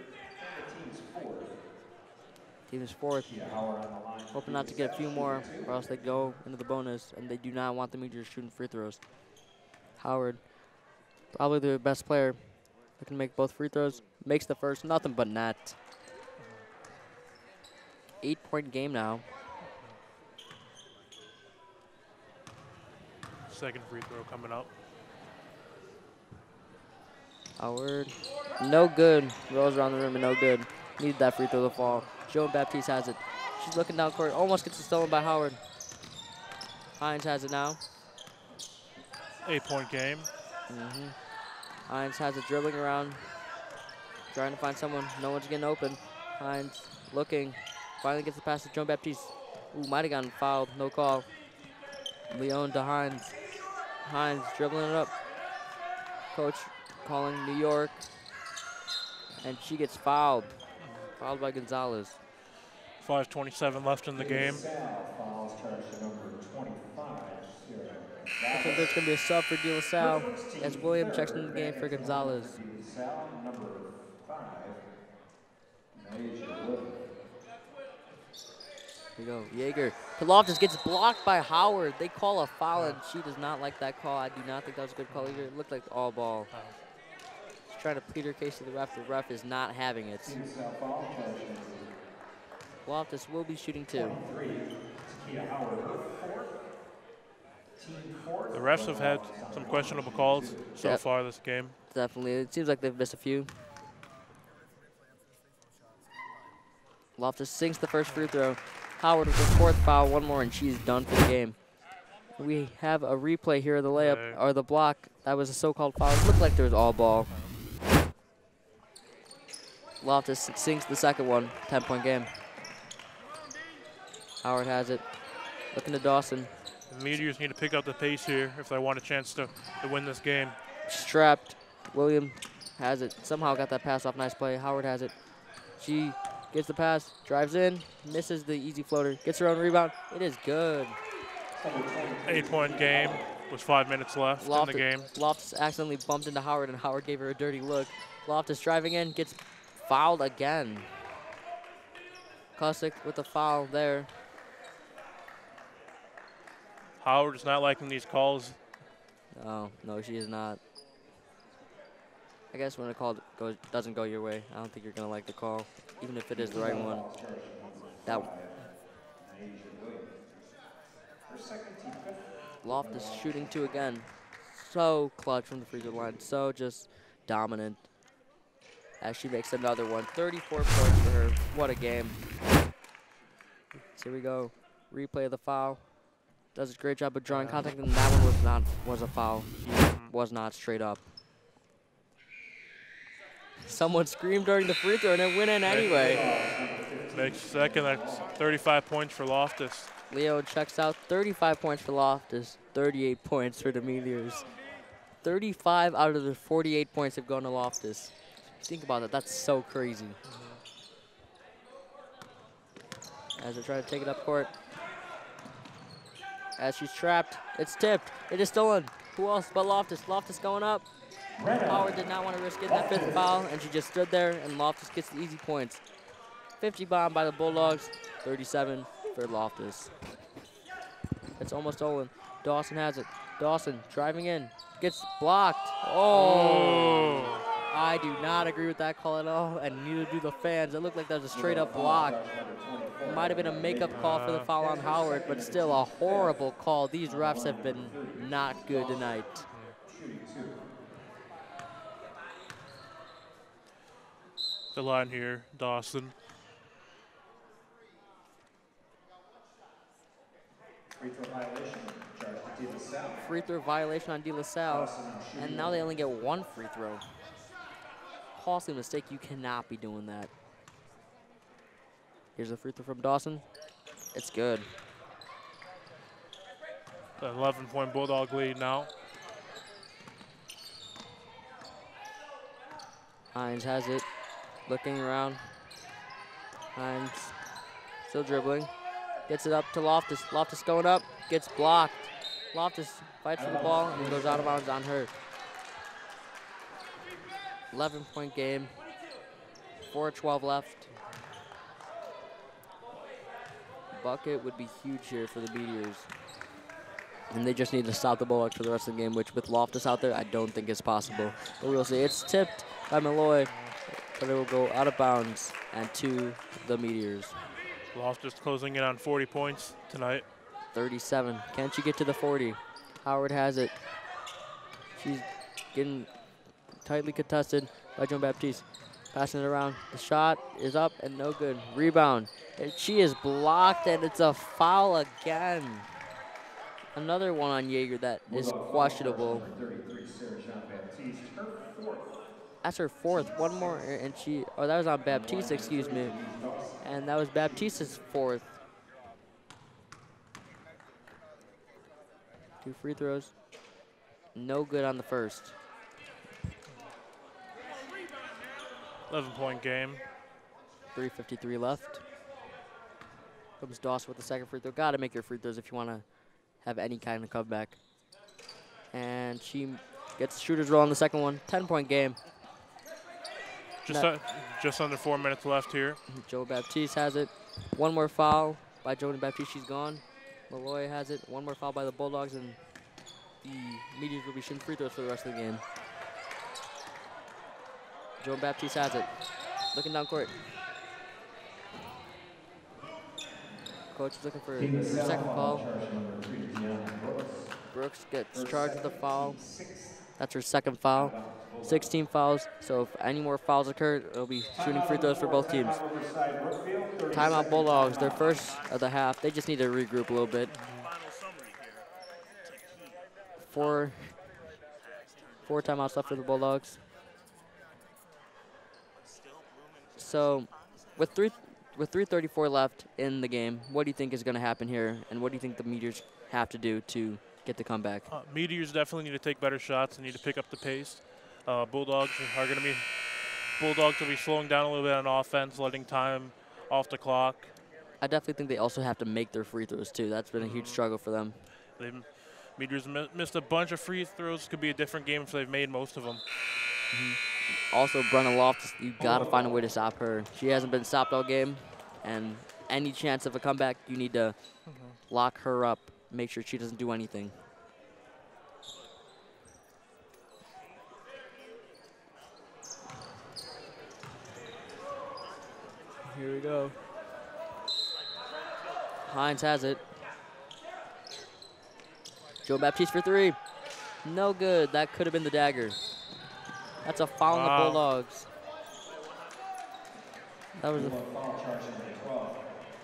Is fourth. Howard on the line. Hoping not to get a few more, or else they go into the bonus, and they do not want the Meteors shooting free throws. Howard, probably the best player, looking to make both free throws. Makes the first, nothing but net. Eight point game now. Second free throw coming up. Howard, no good. Rolls around the rim and no good. Needed that free throw to fall. Joan Baptiste has it. She's looking down court. Almost gets it stolen by Howard. Hines has it now. Eight point game. Mm-hmm. Hines has it dribbling around, trying to find someone. No one's getting open. Hines looking. Finally gets the pass to Joan Baptiste. Ooh, might have gotten fouled. No call. Leon to Hines. Hines dribbling it up. Coach calling New York. And she gets fouled. Fouled by Gonzalez. 5.27 left in the game. Sal fouls charge to number 25, I think there's going to be a sub for De La Salle as William checks in the game for Gonzalez. Sal, number five, Here we go. Yeager. Loftus gets blocked by Howard. They call a foul, and she does not like that call. I do not think that was a good call either. It looked like all ball. Oh. She's trying to plead her case to the ref. The ref is not having it. Team Sal foul charge number Loftus will be shooting two. 23, Takia Howard, her fourth. Team fourth. The refs have had some questionable calls so Yep. far this game. Definitely. It seems like they've missed a few. Loftus sinks the first free throw. Howard with the fourth foul, one more, and she's done for the game. We have a replay here of the layup, Okay. or the block. That was a so-called foul. It looked like there was all ball. Loftus sinks the second one, 10-point game. Howard has it. Looking to Dawson. The Meteors need to pick up the pace here if they want a chance to, to win this game. strapped. William has it. Somehow got that pass off. Nice play. Howard has it. She gets the pass, drives in, misses the easy floater, gets her own rebound. It is good. Eight point game with five minutes left in the game. Loftus accidentally bumped into Howard, and Howard gave her a dirty look. Loftus driving in, gets fouled again. Cusick with the foul there. Howard is not liking these calls. Oh, no, she is not. I guess when a call goes doesn't go your way, I don't think you're gonna like the call, even if it is the right one. That one. Loftus shooting two again. So clutch from the free throw line. So just dominant. As she makes another one. 34 points for her. What a game. So here we go. Replay of the foul. Does a great job of drawing contact, and that one was not was a foul. She was not straight up. Someone screamed during the free throw, and it went in anyway. Makes second. That's 35 points for Loftus. Leo checks out 35 points for Loftus, 38 points for the Meteors. 35 out of the 48 points have gone to Loftus. Think about that, that's so crazy. Mm-hmm. As they're trying to take it up court. As she's trapped, it's tipped, it is stolen. Who else but Loftus? Loftus going up. Howard did not want to risk getting that fifth foul, and she just stood there, and Loftus gets the easy points. 50 bomb by the Bulldogs, 37 for Loftus. It's almost stolen. Dawson has it. Dawson driving in, gets blocked. Oh, I do not agree with that call at all, and neither do the fans. It looked like that was a straight up block. It might have been a makeup call for the foul on Howard, but still a horrible call. These refs have been not good tonight. The line here, Dawson. Free throw violation, charge to De La Salle. Free throw violation on De La Salle, and now they only get one free throw. Costly mistake. You cannot be doing that. Here's a free throw from Dawson. It's good. The 11 point Bulldog lead now. Hines has it. Looking around. Hines still dribbling. Gets it up to Loftus. Loftus going up. Gets blocked. Loftus fights for the ball and goes out of bounds on her. 11 point game. 4-12 left. Bucket would be huge here for the Meteors. And they just need to stop the Bulldogs for the rest of the game, which with Loftus out there, I don't think is possible. But we'll see. It's tipped by Malloy, but it will go out of bounds and to the Meteors. Loftus closing in on 40 points tonight. 37. Can't you get to the 40? Howard has it. She's getting tightly contested by Joan Baptiste. Passing it around. The shot is up and no good. Rebound. And she is blocked and it's a foul again. Another one on Yeager that is questionable. Number 33, Sarah Jean Baptiste, her fourth. That's her fourth. One more and she, oh, that was on Baptiste, excuse me. And that was Baptiste's fourth. Two free throws. No good on the first. 11 point game. 3.53 left. Comes Dawson with the second free throw. Got to make your free throws if you want to have any kind of comeback. And she gets shooter's roll on the second one. 10 point game. Just, uh, just under four minutes left here. Joe Baptiste has it. One more foul by Jordan Baptiste. She's gone. Malloy has it. One more foul by the Bulldogs, and the Meteors will be shooting free throws for the rest of the game. Joe Baptiste has it. Looking down court. Coach is looking for a second on foul. Charge number three, Deanna Brooks. Gets charged with a second, foul. That's her second foul. 16 fouls. So if any more fouls occur, it'll be shooting free throws for both teams. Timeout Riverside Brookfield, 30 Timeout seconds Bulldogs, their first of the half. They just need to regroup a little bit. Four, four timeouts left for the Bulldogs. So, with three, with 3:34 left in the game, what do you think is going to happen here, and what do you think the Meteors have to do to get the comeback? Uh, Meteors definitely need to take better shots and need to pick up the pace. Uh, Bulldogs are going to be Bulldogs will be slowing down a little bit on offense, letting time off the clock. I definitely think they also have to make their free throws too. That's been a huge struggle for them. They Meteors mi- missed a bunch of free throws. Could be a different game if they've made most of them. Also, Brenna Loftus, you gotta find a way to oh. stop her. She hasn't been stopped all game, and any chance of a comeback, you need to mm-hmm. lock her up, make sure she doesn't do anything. Here we go. Hines has it. Joe Baptiste for three. No good. That could have been the dagger. That's a foul on the Bulldogs. That was a foul charge number 12,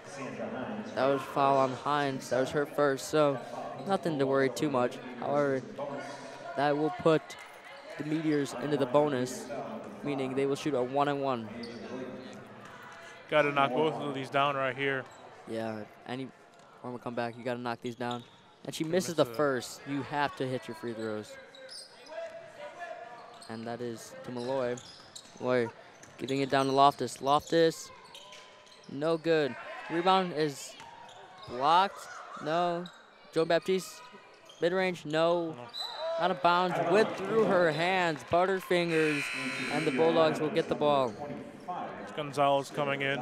Sandra Hines. that was foul on Hines. That was her first, so nothing to worry too much. However, that will put the Meteors into the bonus, meaning they will shoot a one and one. Got to knock both of these down right here. Yeah, any form of comeback, you got to knock these down. And she misses missed the it. first. You have to hit your free throws. And that is to Malloy. Malloy getting it down to Loftus. Loftus, no good. Rebound is blocked. No. Joan Baptiste, mid range, no. Out of bounds, went through her hands, Butterfingers, and the Bulldogs will get the ball. It's Gonzalez coming in.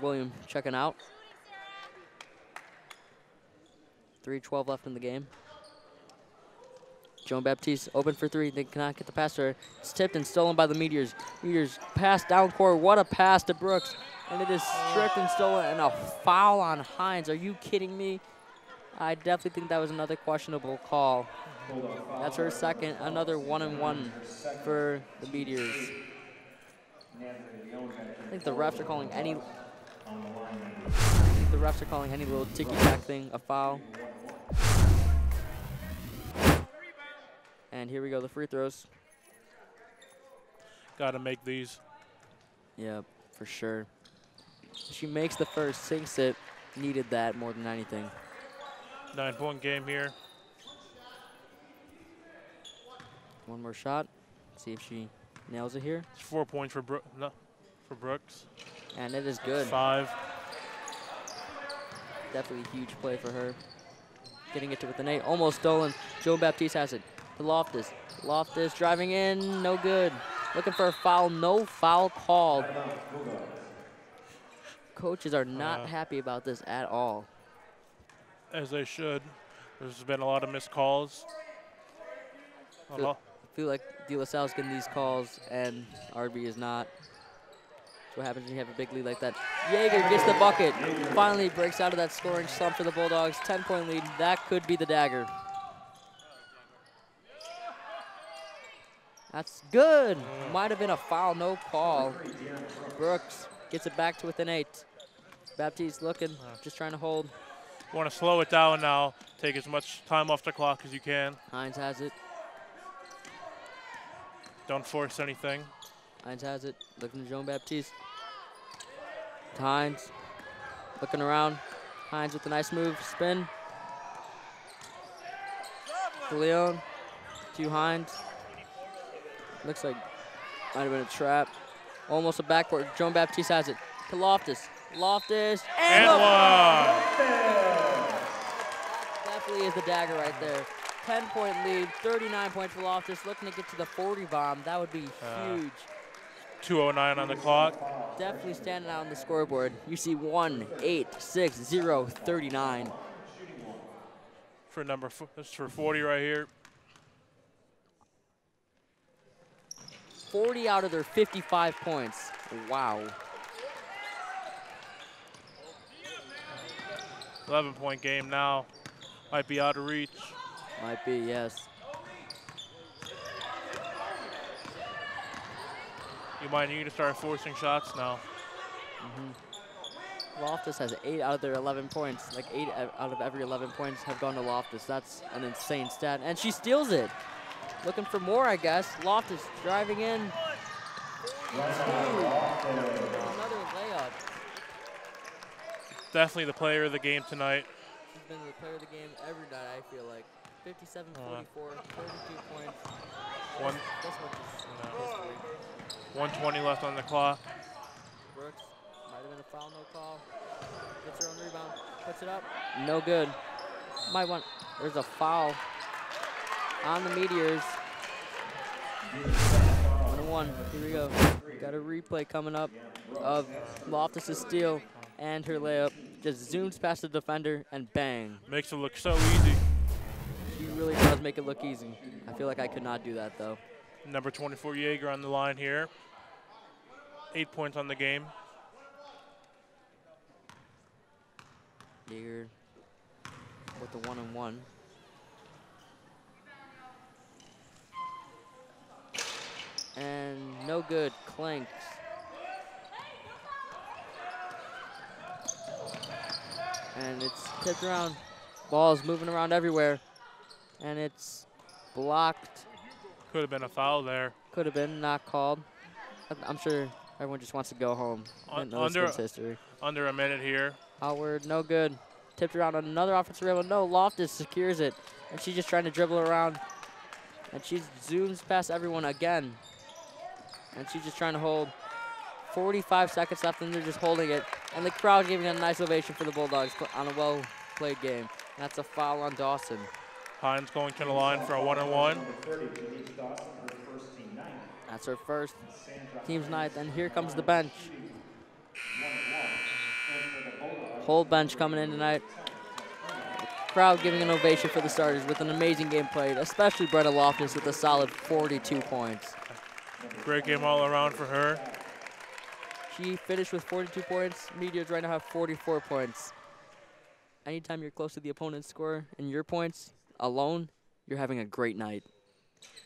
William checking out. 3.12 left in the game. Joan Baptiste open for three. They cannot get the pass to her. It's tipped and stolen by the Meteors. Meteors pass down court. What a pass to Brooks. And it is stripped and stolen and a foul on Hines. Are you kidding me? I definitely think that was another questionable call. That's her second. Another one and one for the Meteors. I think the refs are calling any I think the refs are calling any little ticky tack thing a foul. And here we go, the free throws. Got to make these. Yep, for sure. She makes the first, sinks it. Needed that more than anything. Nine point game here. One more shot. See if she nails it here. It's four points for Brook. No, for Brooks. And it is good. Five. Definitely a huge play for her. Getting it to with the Nate. Almost stolen. Joan Baptiste has it. To Loftus. Loftus driving in. No good. Looking for a foul. No foul called. Coaches are not Uh. happy about this at all. as they should. There's been a lot of missed calls. A Feel- I feel like De La Salle's getting these calls and RB is not. That's what happens when you have a big lead like that. Yeager gets the bucket. Finally breaks out of that scoring slump for the Bulldogs. 10 point lead. That could be the dagger. That's good. Might have been a foul, no call. Brooks gets it back to within eight. Baptiste looking, just trying to hold. Want to slow it down now. Take as much time off the clock as you can. Hines has it. Don't force anything. Hines has it. Looking to Joan Baptiste. Hines. Looking around. Hines with a nice move. Spin. Leon. To Hines. Looks like might have been a trap. Almost a backboard. Joan Baptiste has it. To Loftus. Loftus. And the- one. Definitely is the dagger right there. 10 point lead, 39 points for Loftus. Looking to get to the 40 bomb. That would be Uh, huge. 209 on the clock. Definitely standing out on the scoreboard. You see 1, 8, 6, 0, 39. For number, this for 40 right here. 40 out of their 55 points. Wow. 11 point game now. Might be out of reach. Might be, yes. You might need to start forcing shots now. Mm-hmm. Loftus has 8 out of their 11 points. Like 8 out of every 11 points have gone to Loftus. That's an insane stat. And she steals it. Looking for more, I guess. Loftus driving in. Another layup. Definitely the player of the game tonight. She's been the player of the game every night, I feel like. 57 Uh, 44, 32 points. One, This one just history. 120 left on the clock. Brooks might have been a foul, no call. Gets her own rebound, puts it up. No good. Might want. There's a foul on the Meteors. One and one. Here we go. Got a replay coming up of Loftus' steal and her layup. Just zooms past the defender and bang. Makes it look so easy. She really does make it look easy. I feel like I could not do that though. Number 24 Yeager on the line here. Eight points on the game. Yeager with the one and one. And no good. Clanks. And it's tipped around. Ball's moving around everywhere. And it's blocked. Could have been a foul there. Could have been not called. I'm- sure everyone just wants to go home. Un- Didn't know this under- history. Under a minute here. Outward, no good. Tipped around on another offensive rebound. No, Loftus secures it. And she's just trying to dribble around. And she zooms past everyone again. And she's just trying to hold. 45 seconds left, and they're just holding it. And the crowd giving a nice ovation for the Bulldogs on a well-played game. That's a foul on Dawson. Hines going to the line for a one and one. Number 30, Denise Dawson, her first team ninth. That's her first team's ninth. And here comes the bench. one and one. And for the Bulldogs, Whole bench coming in tonight. Crowd giving an ovation for the starters with an amazing game played, especially Brenda Loftus with a solid 42 points. Great game all around for her. She finished with 42 points. Meteors right now have 44 points. Anytime you're close to the opponent's score and your points alone, you're having a great night.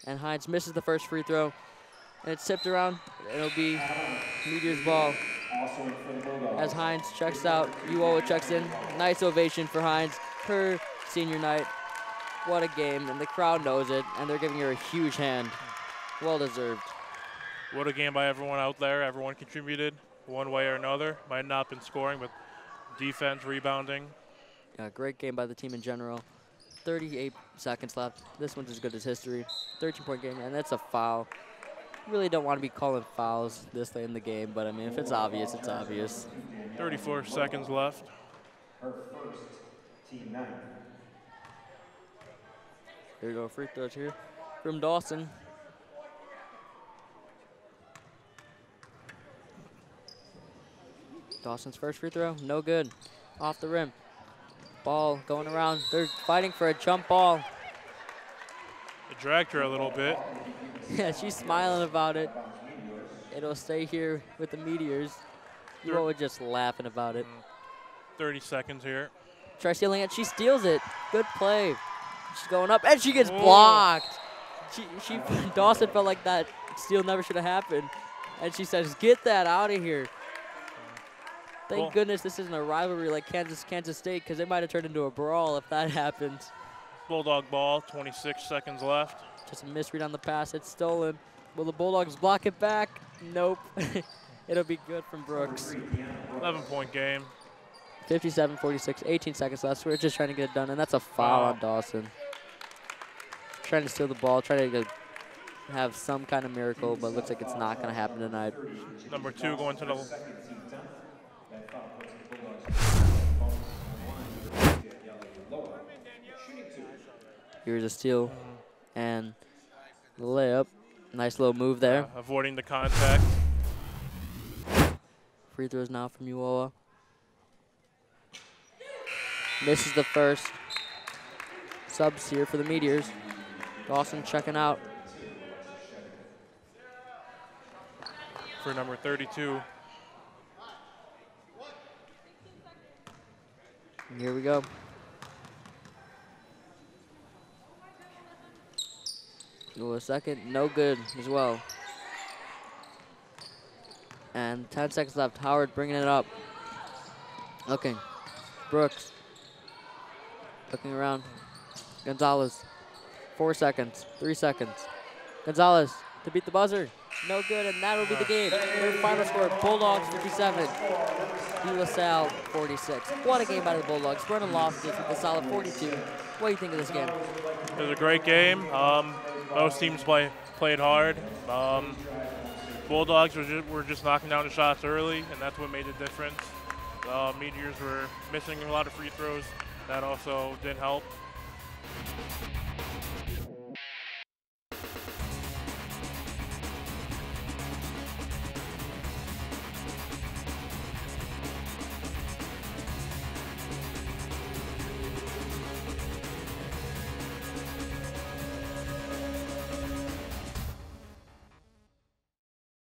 And Hines misses the first free throw. And it's tipped around. It'll be Meteors ball. as Hines checks out. Uoa checks in. Nice ovation for Hines. Her senior night. What a game. And the crowd knows it. And they're giving her a huge hand. Well deserved. What a game by everyone out there. Everyone contributed one way or another. Might not have been scoring, but defense, rebounding. Yeah, great game by the team in general. 38 seconds left. This one's as good as history. 13 point game. And that's a foul. Really don't want to be calling fouls this late in the game. But I mean, if it's obvious, it's obvious. 34 seconds left. Her first team ninth. Here we go. Free throws here from Dawson. Dawson's first free throw, no good. Off the rim. Ball going around. They're fighting for a jump ball. It dragged her a little bit. yeah, she's smiling about it. It'll stay here with the Meteors. Uoa just laughing about it. Mm-hmm. 30 seconds here. Try stealing it. She steals it. Good play. She's going up, and she gets Oh. blocked. she, she Dawson felt like that steal never should have happened, and she says, "Get that out of here." Thank Well- goodness this isn't a rivalry like Kansas Kansas State, because it might have turned into a brawl if that happens. Bulldog ball, 26 seconds left. Just a misread on the pass. It's stolen. Will the Bulldogs block it back? Nope. It'll be good from Brooks. 11 point game. 57 46, 18 seconds left. So we're just trying to get it done, and that's a foul Wow. on Dawson. Trying to steal the ball, trying to have some kind of miracle, but looks like it's not going to happen tonight. Number two going to the Here's a steal and the layup. Nice little move there. uh, avoiding the contact. Free throws now from Uoa. Misses the first. Subs here for the Meteors. Dawson checking out. for number 32. And here we go. Go a second, no good as well. And 10 seconds left. Howard bringing it up. Looking. Brooks. Looking around. Gonzalez. Four seconds. Three seconds. Gonzalez to beat the buzzer. No good, and that'll be the game. Their final score, Bulldogs 57, De La Salle 46. What a game out of the Bulldogs. Brennan Loftus with a solid 42. What do you think of this game? It was a great game. Um, both teams play, played hard. Um, Bulldogs were just, were just knocking down the shots early, and that's what made the difference. Uh, Meteors were missing a lot of free throws. That also didn't help.